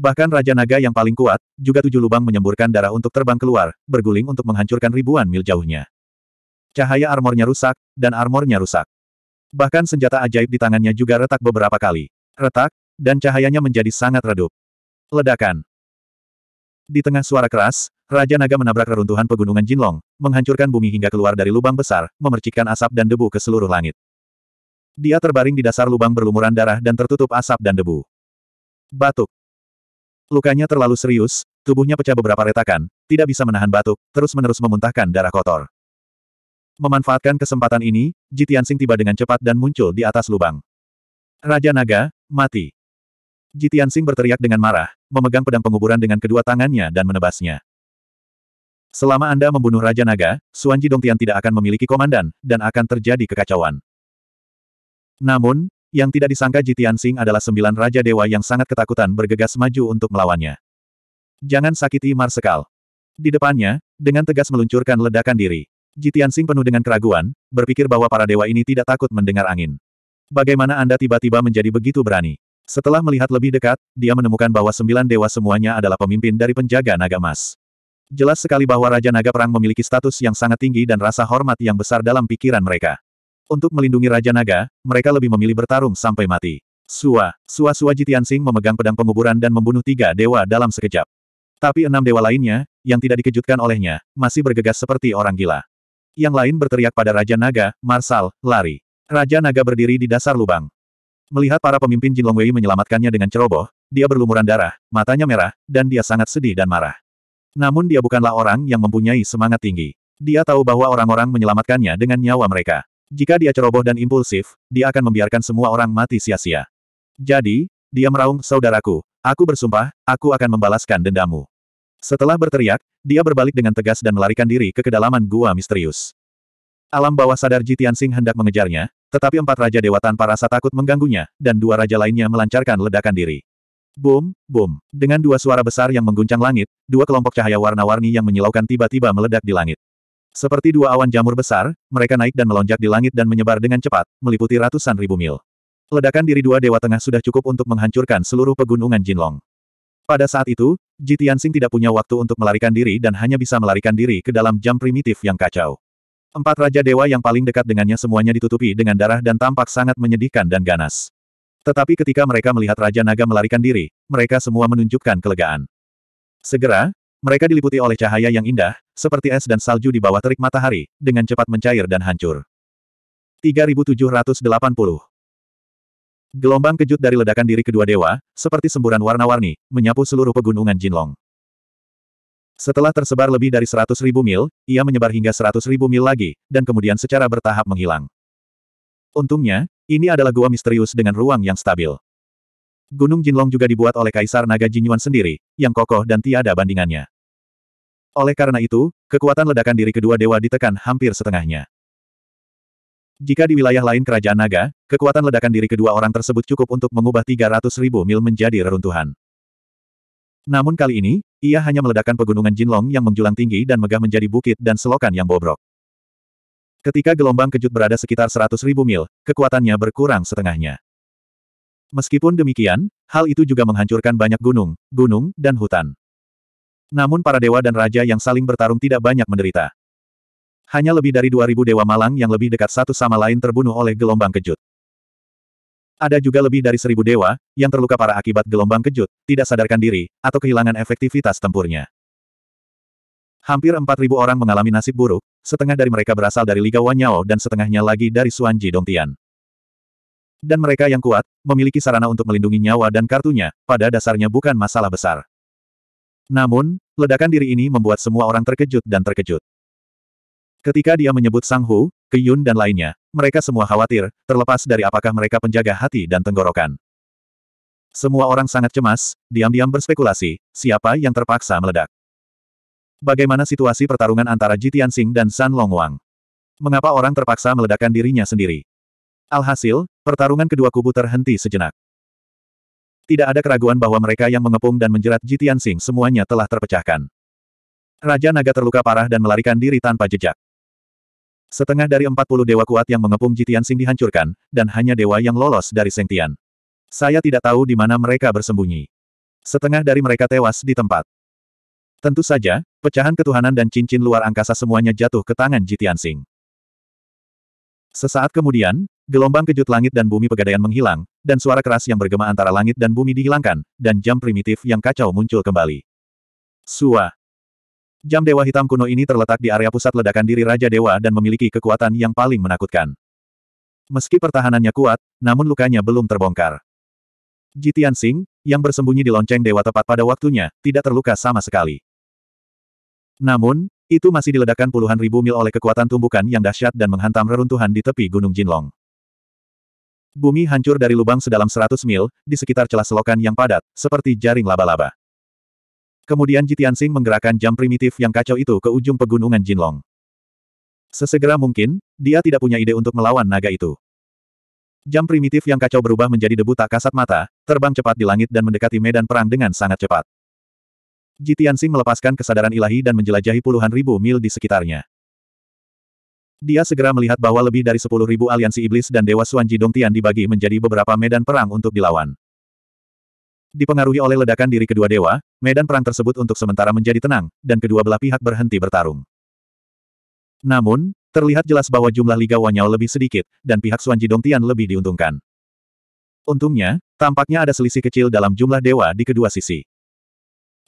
Bahkan Raja Naga yang paling kuat, juga tujuh lubang menyemburkan darah untuk terbang keluar, berguling untuk menghancurkan ribuan mil jauhnya. Cahaya armornya rusak, dan armornya rusak. Bahkan senjata ajaib di tangannya juga retak beberapa kali. Retak, dan cahayanya menjadi sangat redup. Ledakan. Di tengah suara keras, Raja Naga menabrak reruntuhan pegunungan Jinlong, menghancurkan bumi hingga keluar dari lubang besar, memercikkan asap dan debu ke seluruh langit. Dia terbaring di dasar lubang berlumuran darah dan tertutup asap dan debu. Batuk. Lukanya terlalu serius, tubuhnya pecah beberapa retakan, tidak bisa menahan batuk, terus-menerus memuntahkan darah kotor. Memanfaatkan kesempatan ini, Jitiansing tiba dengan cepat dan muncul di atas lubang. Raja Naga, mati. Jitiansing berteriak dengan marah, memegang pedang penguburan dengan kedua tangannya dan menebasnya. Selama Anda membunuh Raja Naga, Suanji Dongtian tidak akan memiliki komandan, dan akan terjadi kekacauan. Namun, yang tidak disangka Jitian Sing adalah sembilan Raja Dewa yang sangat ketakutan bergegas maju untuk melawannya. Jangan sakiti Marsekal. Di depannya, dengan tegas meluncurkan ledakan diri. Jitian Sing penuh dengan keraguan, berpikir bahwa para dewa ini tidak takut mendengar angin. Bagaimana Anda tiba-tiba menjadi begitu berani? Setelah melihat lebih dekat, dia menemukan bahwa sembilan dewa semuanya adalah pemimpin dari penjaga naga emas. Jelas sekali bahwa Raja Naga Perang memiliki status yang sangat tinggi dan rasa hormat yang besar dalam pikiran mereka. Untuk melindungi Raja Naga, mereka lebih memilih bertarung sampai mati. Sua, Sua Sua Jitiansing memegang pedang penguburan dan membunuh tiga dewa dalam sekejap. Tapi enam dewa lainnya, yang tidak dikejutkan olehnya, masih bergegas seperti orang gila. Yang lain berteriak pada Raja Naga, Marsal, lari. Raja Naga berdiri di dasar lubang. Melihat para pemimpin Jin Longwei menyelamatkannya dengan ceroboh, dia berlumuran darah, matanya merah, dan dia sangat sedih dan marah. Namun dia bukanlah orang yang mempunyai semangat tinggi. Dia tahu bahwa orang-orang menyelamatkannya dengan nyawa mereka. Jika dia ceroboh dan impulsif, dia akan membiarkan semua orang mati sia-sia. Jadi, dia meraung, saudaraku, aku bersumpah, aku akan membalaskan dendamu. Setelah berteriak, dia berbalik dengan tegas dan melarikan diri ke kedalaman gua misterius. Alam bawah sadar Jitian Sing hendak mengejarnya, tetapi empat raja dewa tanpa rasa takut mengganggunya, dan dua raja lainnya melancarkan ledakan diri. Boom, boom. Dengan dua suara besar yang mengguncang langit, dua kelompok cahaya warna-warni yang menyilaukan tiba-tiba meledak di langit. Seperti dua awan jamur besar, mereka naik dan melonjak di langit dan menyebar dengan cepat, meliputi ratusan ribu mil. Ledakan diri dua dewa tengah sudah cukup untuk menghancurkan seluruh pegunungan Jinlong. Pada saat itu, Jitiansing tidak punya waktu untuk melarikan diri dan hanya bisa melarikan diri ke dalam jam primitif yang kacau. Empat Raja Dewa yang paling dekat dengannya semuanya ditutupi dengan darah dan tampak sangat menyedihkan dan ganas. Tetapi ketika mereka melihat Raja Naga melarikan diri, mereka semua menunjukkan kelegaan. Segera, mereka diliputi oleh cahaya yang indah, seperti es dan salju di bawah terik matahari, dengan cepat mencair dan hancur. 3780 Gelombang kejut dari ledakan diri kedua dewa, seperti semburan warna-warni, menyapu seluruh pegunungan Jinlong. Setelah tersebar lebih dari seratus ribu mil, ia menyebar hingga seratus ribu mil lagi, dan kemudian secara bertahap menghilang. Untungnya, ini adalah gua misterius dengan ruang yang stabil. Gunung Jinlong juga dibuat oleh Kaisar Naga Jinyuan sendiri, yang kokoh dan tiada bandingannya. Oleh karena itu, kekuatan ledakan diri kedua dewa ditekan hampir setengahnya. Jika di wilayah lain kerajaan naga, kekuatan ledakan diri kedua orang tersebut cukup untuk mengubah 300 ribu mil menjadi reruntuhan. Namun kali ini, ia hanya meledakkan pegunungan Jinlong yang menjulang tinggi dan megah menjadi bukit dan selokan yang bobrok. Ketika gelombang kejut berada sekitar 100 ribu mil, kekuatannya berkurang setengahnya. Meskipun demikian, hal itu juga menghancurkan banyak gunung, gunung, dan hutan. Namun para dewa dan raja yang saling bertarung tidak banyak menderita. Hanya lebih dari 2000 dewa malang yang lebih dekat satu sama lain terbunuh oleh gelombang kejut. Ada juga lebih dari seribu dewa, yang terluka parah akibat gelombang kejut, tidak sadarkan diri, atau kehilangan efektivitas tempurnya. Hampir 4.000 orang mengalami nasib buruk, setengah dari mereka berasal dari Liga Wanyao dan setengahnya lagi dari Suanji Dongtian. Dan mereka yang kuat, memiliki sarana untuk melindungi nyawa dan kartunya, pada dasarnya bukan masalah besar. Namun, ledakan diri ini membuat semua orang terkejut dan terkejut. Ketika dia menyebut Sang Hu, Keyun dan lainnya, mereka semua khawatir, terlepas dari apakah mereka penjaga hati dan tenggorokan. Semua orang sangat cemas, diam-diam berspekulasi, siapa yang terpaksa meledak. Bagaimana situasi pertarungan antara Jitian Sing dan San Long Wang? Mengapa orang terpaksa meledakkan dirinya sendiri? Alhasil, pertarungan kedua kubu terhenti sejenak. Tidak ada keraguan bahwa mereka yang mengepung dan menjerat Jitian Sing semuanya telah terpecahkan. Raja Naga terluka parah dan melarikan diri tanpa jejak. Setengah dari 40 dewa kuat yang mengepung Jitian Sing dihancurkan, dan hanya dewa yang lolos dari Sengtian. Saya tidak tahu di mana mereka bersembunyi. Setengah dari mereka tewas di tempat. Tentu saja, pecahan ketuhanan dan cincin luar angkasa semuanya jatuh ke tangan Jitian Sing. Sesaat kemudian, gelombang kejut langit dan bumi pegadaian menghilang, dan suara keras yang bergema antara langit dan bumi dihilangkan, dan jam primitif yang kacau muncul kembali. Sua. Jam Dewa Hitam kuno ini terletak di area pusat ledakan diri Raja Dewa dan memiliki kekuatan yang paling menakutkan. Meski pertahanannya kuat, namun lukanya belum terbongkar. Jitian Sing, yang bersembunyi di lonceng dewa tepat pada waktunya, tidak terluka sama sekali. Namun, itu masih diledakkan puluhan ribu mil oleh kekuatan tumbukan yang dahsyat dan menghantam reruntuhan di tepi Gunung Jinlong. Bumi hancur dari lubang sedalam 100 mil, di sekitar celah selokan yang padat, seperti jaring laba-laba. Kemudian Jitiansing menggerakkan jam primitif yang kacau itu ke ujung pegunungan Jinlong. Sesegera mungkin, dia tidak punya ide untuk melawan naga itu. Jam primitif yang kacau berubah menjadi debu tak kasat mata, terbang cepat di langit dan mendekati medan perang dengan sangat cepat. Jitiansing melepaskan kesadaran ilahi dan menjelajahi puluhan ribu mil di sekitarnya. Dia segera melihat bahwa lebih dari sepuluh ribu aliansi iblis dan Dewa Suanji Dongtian dibagi menjadi beberapa medan perang untuk dilawan. Dipengaruhi oleh ledakan diri kedua dewa, medan perang tersebut untuk sementara menjadi tenang, dan kedua belah pihak berhenti bertarung. Namun, terlihat jelas bahwa jumlah Liga Wanyao lebih sedikit, dan pihak Suanji Dongtian lebih diuntungkan. Untungnya, tampaknya ada selisih kecil dalam jumlah dewa di kedua sisi.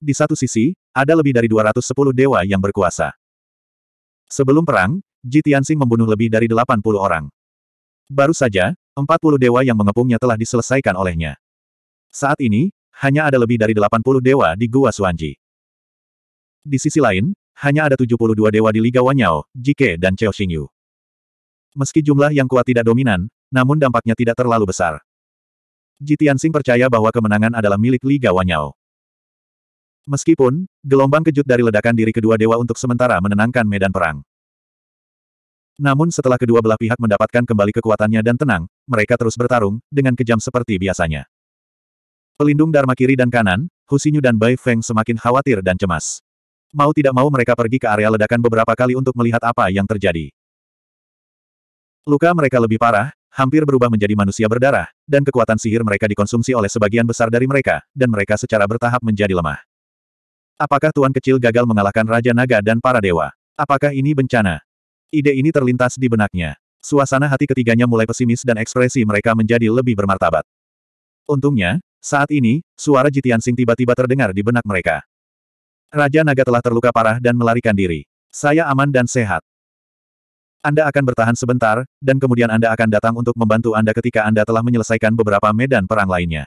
Di satu sisi, ada lebih dari 210 dewa yang berkuasa. Sebelum perang, Ji Tianxing membunuh lebih dari 80 orang. Baru saja, 40 dewa yang mengepungnya telah diselesaikan olehnya. Saat ini, hanya ada lebih dari 80 dewa di Gua Suanji. Di sisi lain, hanya ada 72 dewa di Liga Wanyao, Jike dan Cheo Xingyu. Meski jumlah yang kuat tidak dominan, namun dampaknya tidak terlalu besar. Ji Tianxing percaya bahwa kemenangan adalah milik Liga Wanyao. Meskipun, gelombang kejut dari ledakan diri kedua dewa untuk sementara menenangkan medan perang. Namun setelah kedua belah pihak mendapatkan kembali kekuatannya dan tenang, mereka terus bertarung, dengan kejam seperti biasanya. Pelindung Dharma kiri dan kanan, Husinyu dan Bai Feng semakin khawatir dan cemas. Mau tidak mau mereka pergi ke area ledakan beberapa kali untuk melihat apa yang terjadi. Luka mereka lebih parah, hampir berubah menjadi manusia berdarah, dan kekuatan sihir mereka dikonsumsi oleh sebagian besar dari mereka, dan mereka secara bertahap menjadi lemah. Apakah Tuan Kecil gagal mengalahkan Raja Naga dan para dewa? Apakah ini bencana? Ide ini terlintas di benaknya. Suasana hati ketiganya mulai pesimis dan ekspresi mereka menjadi lebih bermartabat. Untungnya, saat ini, suara Jitian Sing tiba-tiba terdengar di benak mereka. Raja Naga telah terluka parah dan melarikan diri. Saya aman dan sehat. Anda akan bertahan sebentar, dan kemudian Anda akan datang untuk membantu Anda ketika Anda telah menyelesaikan beberapa medan perang lainnya.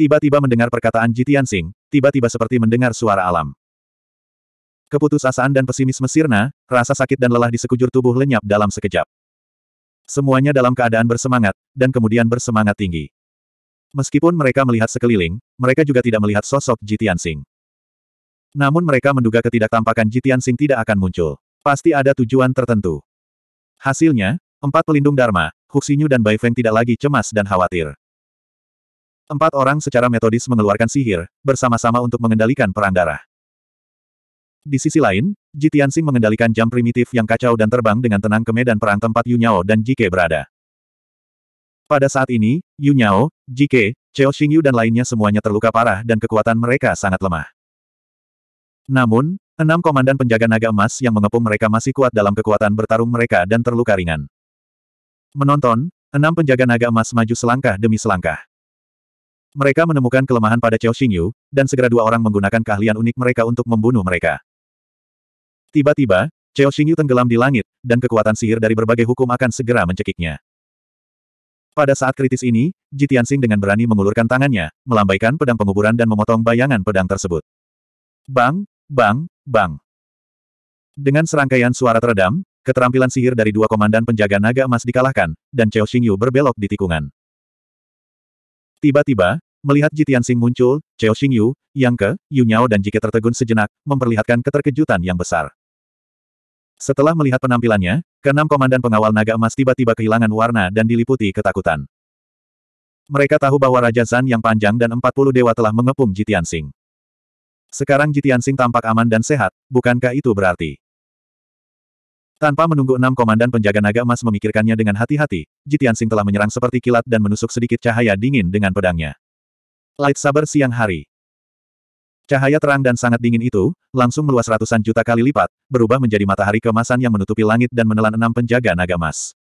Tiba-tiba mendengar perkataan Jitian Sing, tiba-tiba seperti mendengar suara alam. Keputusasaan dan pesimisme sirna, rasa sakit dan lelah di sekujur tubuh lenyap dalam sekejap. Semuanya dalam keadaan bersemangat, dan kemudian bersemangat tinggi. Meskipun mereka melihat sekeliling, mereka juga tidak melihat sosok Jitian Sing. Namun mereka menduga ketidaktampakan Jitian Sing tidak akan muncul. Pasti ada tujuan tertentu. Hasilnya, empat pelindung Dharma, Huxinyu dan Bai Feng tidak lagi cemas dan khawatir. Empat orang secara metodis mengeluarkan sihir, bersama-sama untuk mengendalikan perang darah. Di sisi lain, Ji Tianxing mengendalikan jam primitif yang kacau dan terbang dengan tenang ke medan perang tempat Yu Nyao dan Jike berada. Pada saat ini, Yu Nyao, Jike, Cheo Xingyu dan lainnya semuanya terluka parah dan kekuatan mereka sangat lemah. Namun, enam komandan penjaga naga emas yang mengepung mereka masih kuat dalam kekuatan bertarung mereka dan terluka ringan. Menonton, enam penjaga naga emas maju selangkah demi selangkah. Mereka menemukan kelemahan pada Chao Xingyu, dan segera dua orang menggunakan keahlian unik mereka untuk membunuh mereka. Tiba-tiba, Chao Xingyu tenggelam di langit, dan kekuatan sihir dari berbagai hukum akan segera mencekiknya. Pada saat kritis ini, Jitiansing dengan berani mengulurkan tangannya, melambaikan pedang penguburan dan memotong bayangan pedang tersebut. Bang, bang, bang. Dengan serangkaian suara teredam, keterampilan sihir dari dua komandan penjaga naga emas dikalahkan, dan Cheo Xingyu berbelok di tikungan. Tiba-tiba, melihat Jitiansing muncul, Cheo Xingyu, Yang Ke, Yu Nyao dan Jike tertegun sejenak, memperlihatkan keterkejutan yang besar. Setelah melihat penampilannya, keenam komandan pengawal naga emas tiba-tiba kehilangan warna dan diliputi ketakutan. Mereka tahu bahwa Raja Zan yang panjang dan 40 dewa telah mengepung Jitiansing. Sekarang Jitiansing tampak aman dan sehat, bukankah itu berarti? Tanpa menunggu enam komandan penjaga naga emas memikirkannya dengan hati-hati, Jitiansing telah menyerang seperti kilat dan menusuk sedikit cahaya dingin dengan pedangnya. Lightsaber siang hari. Cahaya terang dan sangat dingin itu, langsung meluas ratusan juta kali lipat, berubah menjadi matahari kemasan yang menutupi langit dan menelan enam penjaga naga emas.